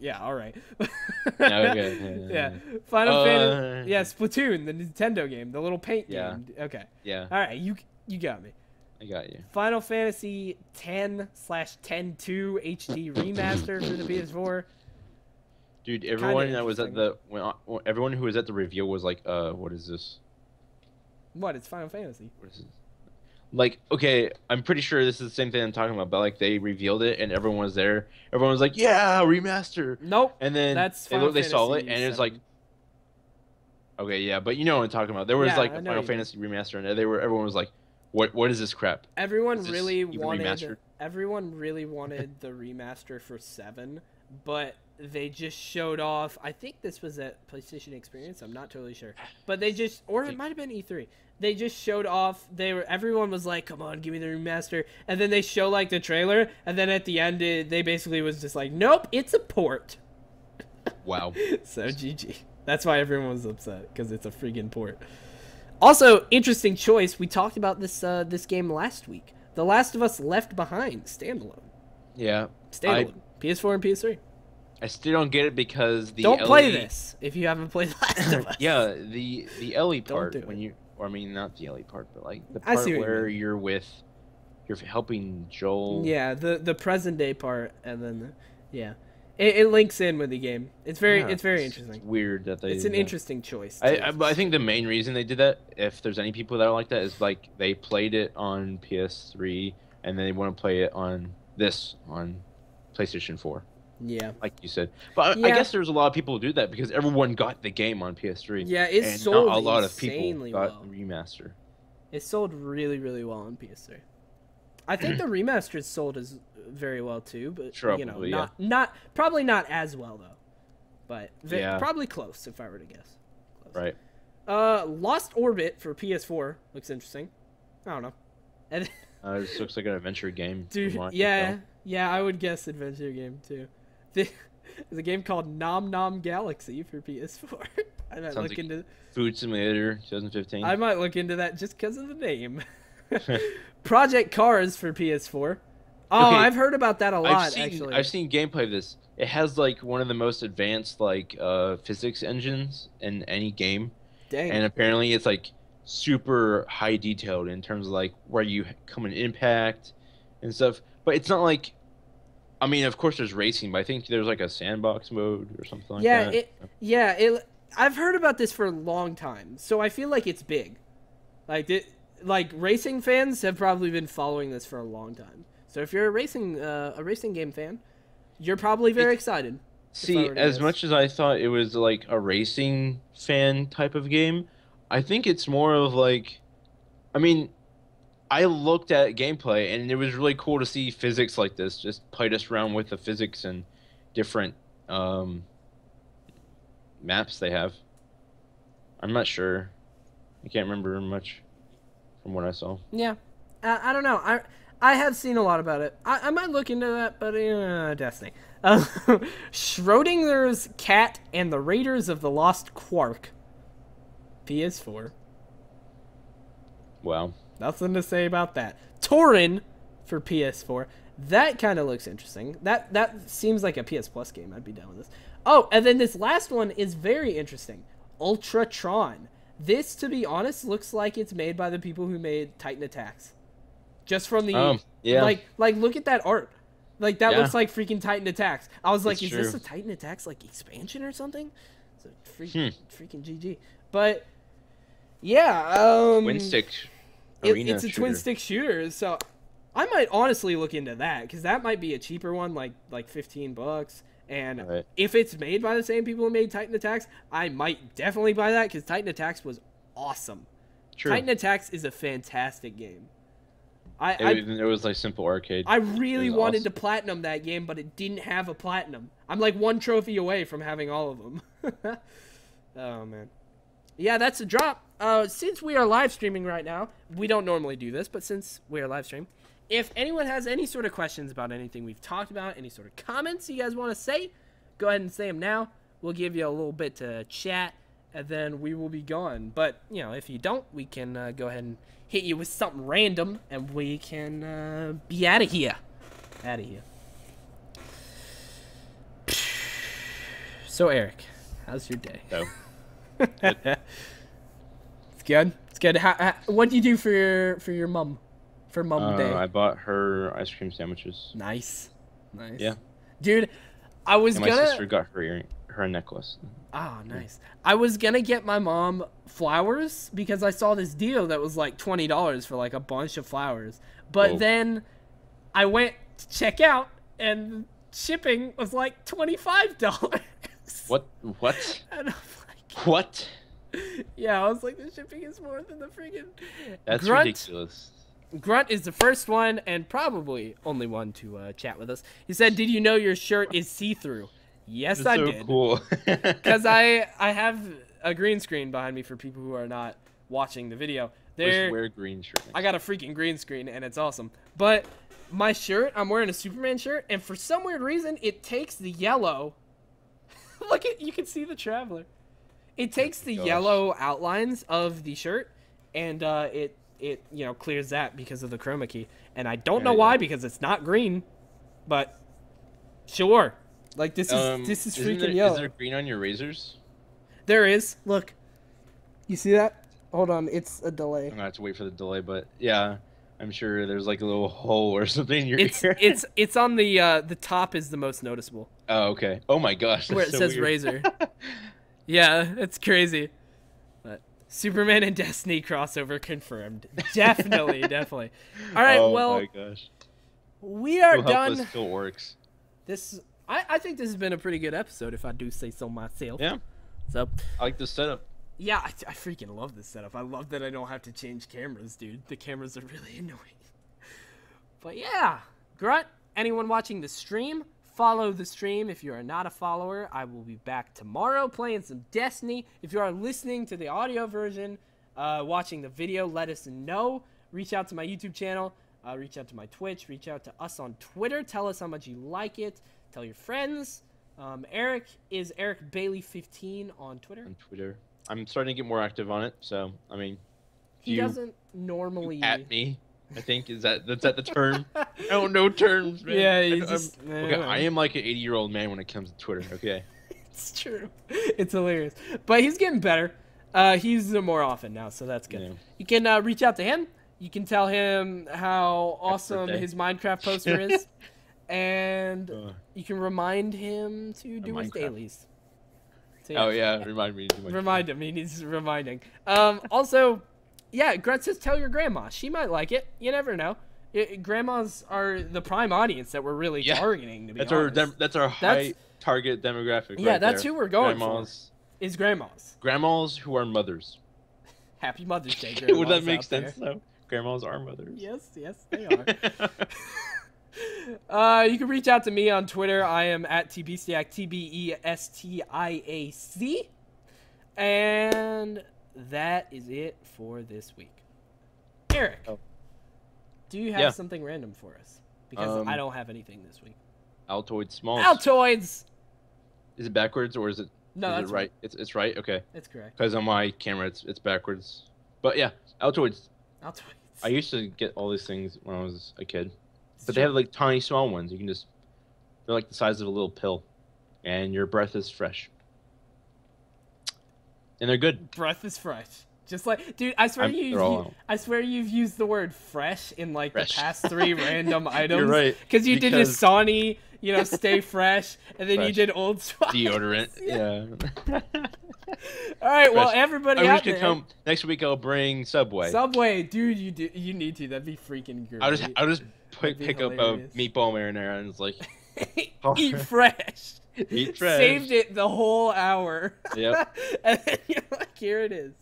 Yeah, all right. okay, yeah, yeah. yeah. Final Uh, Fantasy. Yeah, Splatoon, the Nintendo game, the little paint Yeah. game. Okay. yeah, All right, you you got me. I got you. Final Fantasy 10 slash 10 2 HD remaster for the PS4. Dude, everyone that was at the when- everyone who was at the reveal was like, uh, what is this? What? It's Final Fantasy. What is this? Like, okay, I'm pretty sure this is the same thing I'm talking about, but like they revealed it and everyone was there. Everyone was like, "Yeah, remaster!" Nope. And then That's they Final look, they saw it, and it's like, okay, yeah, but you know what I'm talking about. There was Yeah, like a Final. Fantasy remaster, and they were everyone was like, "What? What is this crap?" everyone this really wanted remastered? everyone really wanted the remaster for 7, but they just showed off. I think this was at PlayStation Experience. I'm not totally sure. But they just or it might have been E3. They just showed off they were everyone was like, "Come on, give me the remaster." And then they show like the trailer and then at the end it, they basically was just like, "Nope, it's a port." Wow. so GG. That's why everyone was upset because it's a freaking port. Also, interesting choice. We talked about this uh, this game last week. The Last of Us Left Behind standalone. Yeah, Standalone. PS4 and PS3. I still don't get it because the Don't play this if you haven't played The Last of Us. yeah, the the Ellie part do when you, or I mean, not the Ellie part, but like the part see what you where you're with, you're helping Joel. Yeah, the the present day part and then the, yeah. It, it links in with the game. It's very Yeah, it's very interesting. Weird that they. It's an interesting choice. I. I, I think the main reason they did that, if there's any people that are like that, is like they played it on PS3 and they want to play it on this on PlayStation 4, yeah. like you said. But I, I guess there's a lot of people who do that because everyone got the game on PS3. Yeah, it and sold not a lot of people got well. remaster. It sold really, really well on PS3. I think the remastered sold as very well too, but you know, Probably, yeah. not not probably not as well though. But Yeah. probably close if I were to guess. Close. Right. Uh, Lost Orbit for PS4 looks interesting. I don't know. And Uh, this looks like an adventure game. dude, what I can yeah, yeah, I would guess adventure game too. The, there's a game called Nom Nom Galaxy for PS4. I might Sounds look like- into Food Simulator 2015. I might look into that just because of the name. Project Cars for PS4. Oh, Okay, I've heard about that a lot I've seen actually. I've seen gameplay of this. It has like one of the most advanced like uh, physics engines in any game, Dang. and apparently it's like super high detailed in terms of like where you come in impact and stuff. But it's not like, I mean, of course there's racing, but I think there's like a sandbox mode or something like yeah, that. it yeah, it I've heard about this for a long time. So I feel like it's big. Like it like racing fans have probably been following this for a long time. So if you're a racing uh, a racing game fan, you're probably very excited. See, as much as I thought it was like a racing fan type of game, I think it's more of like, I mean, I looked at gameplay and it was really cool to see physics like this, just played us around with the physics and different um, maps they have. I'm not sure. I can't remember much from what I saw. Yeah, I, I don't know. I I have seen a lot about it. I, I might look into that, but uh, Destiny. Uh, Schrodinger's cat and the Raiders of the Lost Quark. PS4. Wow. Nothing to say about that. Toren for PS4. That kind of looks interesting. That that seems like a PS Plus game. I'd be down with this. Oh, and then this last one is very interesting. Ultratron. This, to be honest, looks like it's made by the people who made Titan Attacks. Just from the Um, yeah. like like look at that art. Like that Yeah. looks like freaking Titan Attacks. I was like, It's is this a Titan Attacks like expansion or something? It's a freak, Hmm. freaking GG. But yeah, um Twin stick it- it's a twin stick shooter, so I might honestly look into that because that might be a cheaper one, like like fifteen bucks. And Right. if it's made by the same people who made Titan Attacks, I might definitely buy that because Titan Attacks was awesome. True. Titan Attacks is a fantastic game. I It, I, was- it was like simple arcade. I really wanted awesome. to platinum that game, but it didn't have a platinum. I'm like one trophy away from having all of them. oh man. Yeah, that's a drop. Uh, since we are live streaming right now, we don't normally do this, but since we are live stream, if anyone has any sort of questions about anything we've talked about, any sort of comments you guys want to say, go ahead and say them now. We'll give you a little bit to chat, and then we will be gone. But you know, if you don't, we can uh, go ahead and hit you with something random, and we can uh, be out of here. Out of here. So Eric, how's your day? So, It's good. It's good. How, how, what do you do for your for your mum? For mum uh, day. I bought her ice cream sandwiches. Nice. Nice. Yeah. Dude, I was And my gonna sister got her earring, her necklace. Oh, nice. I was gonna get my mom flowers because I saw this deal that was like twenty dollars for like a bunch of flowers. But Whoa. then I went to check out and shipping was like twenty five dollars. What? What? Like, What? yeah, I was like, the shipping is more than the freaking. That's Grunt. ridiculous. Grunt is the first one and probably only one to uh, chat with us. He said, "Did you know your shirt is see through?" Yes, That's I so did. cool. because I I have a green screen behind me for people who are not watching the video. There, wear green shirt. I got a freaking green screen and it's awesome. But my shirt, I'm wearing a Superman shirt, and for some weird reason, it takes the yellow. Look at you can see the traveler. It takes the gosh. yellow outlines of the shirt, and uh, it it you know clears that because of the chroma key. And I don't Yeah, know yeah. why because it's not green, but sure. Like this is Um, this is isn't freaking there, yellow. Is there green on your Razers? There is. Look. You see that? Hold on, it's a delay. I'm gonna have to wait for the delay, but yeah, I'm sure there's like a little hole or something in your It's ear. it's it's on the uh the top is the most noticeable. oh, okay. Oh my gosh. Where it so says weird. Razer. Yeah, it's crazy. But Superman and Destiny crossover confirmed. Definitely, definitely. All right, oh well, my gosh. we are Still helpless done. Still works. This I, I think this has been a pretty good episode if I do say so myself. Yeah. So, I like the setup. yeah, I, I freaking love this setup. I love that I don't have to change cameras, dude. The cameras are really annoying. But yeah, Grunt, anyone watching the stream, follow the stream. If you are not a follower, I will be back tomorrow playing some Destiny. If you are listening to the audio version, uh, watching the video, let us know. Reach out to my YouTube channel, uh, reach out to my Twitch, reach out to us on Twitter. Tell us how much you like it. Tell your friends. Um, Eric is Eric Bailey 15 on Twitter. on Twitter. I'm starting to get more active on it, so I mean, He you doesn't normally. at me. I think is that that's that the term. I don't know terms, man. Yeah, I- you I'm- just. okay, I am like an 80 year old man when it comes to Twitter. Okay. It's true. It's hilarious. But he's getting better. Uh, he uses it more often now, so that's good. Yeah. You can uh, reach out to him. You can tell him how awesome his Minecraft poster is, and Uh, you can remind him to do his Minecraft. dailies. So, oh yeah, remind me. to do my- Remind him. He needs reminding. Um, also, yeah, Gret says tell your grandma. She might like it. You never know. I- grandmas are the prime audience that we're really Yeah. targeting. To be That's our dem- that's our high target demographic. Yeah, right that's there. who we're going for. grandmas, is grandmas. Grandmas who are mothers. Happy Mother's Day, grandmas. Would that make out there. sense though? Grandmas are mothers. Yes, yes, they are. uh, you can reach out to me on Twitter. I am at TbestiaC, t b e s t i a c, and that is it for this week. Eric, Oh. do you have Yeah. something random for us? Because Um, I don't have anything this week. Altoid small. Altoids. Is it backwards or is it? No, is that's it right. It's it's right. Okay. That's correct. Because on my camera it's it's backwards. But yeah, Altoids. Altoids. I used to get all these things when I was a kid, It's but they have like tiny small ones. You can just they're like the size of a little pill, and your breath is fresh. And they're good. breath is fresh. Just like, dude, I swear I'm- you, you I swear you've used the word fresh in like Fresh. the past three random items. You're right, Because you did because- Dasani, you know, stay fresh, and then you did Old Spice. Deodorant. Yeah. yeah. All right, well, Fresh. everybody I'm out there, come next week. I'll bring Subway. Subway, dude, you do, you need to. That'd be freaking great. I'll just I'll just pick, pick up a meatball marinara and it's like eat fresh. Eat fresh. Saved it the whole hour. Yep. and then you're like, here it is.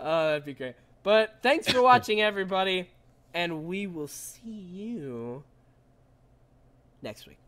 Oh, that'd be great. But thanks for watching, everybody, and we will see you next week.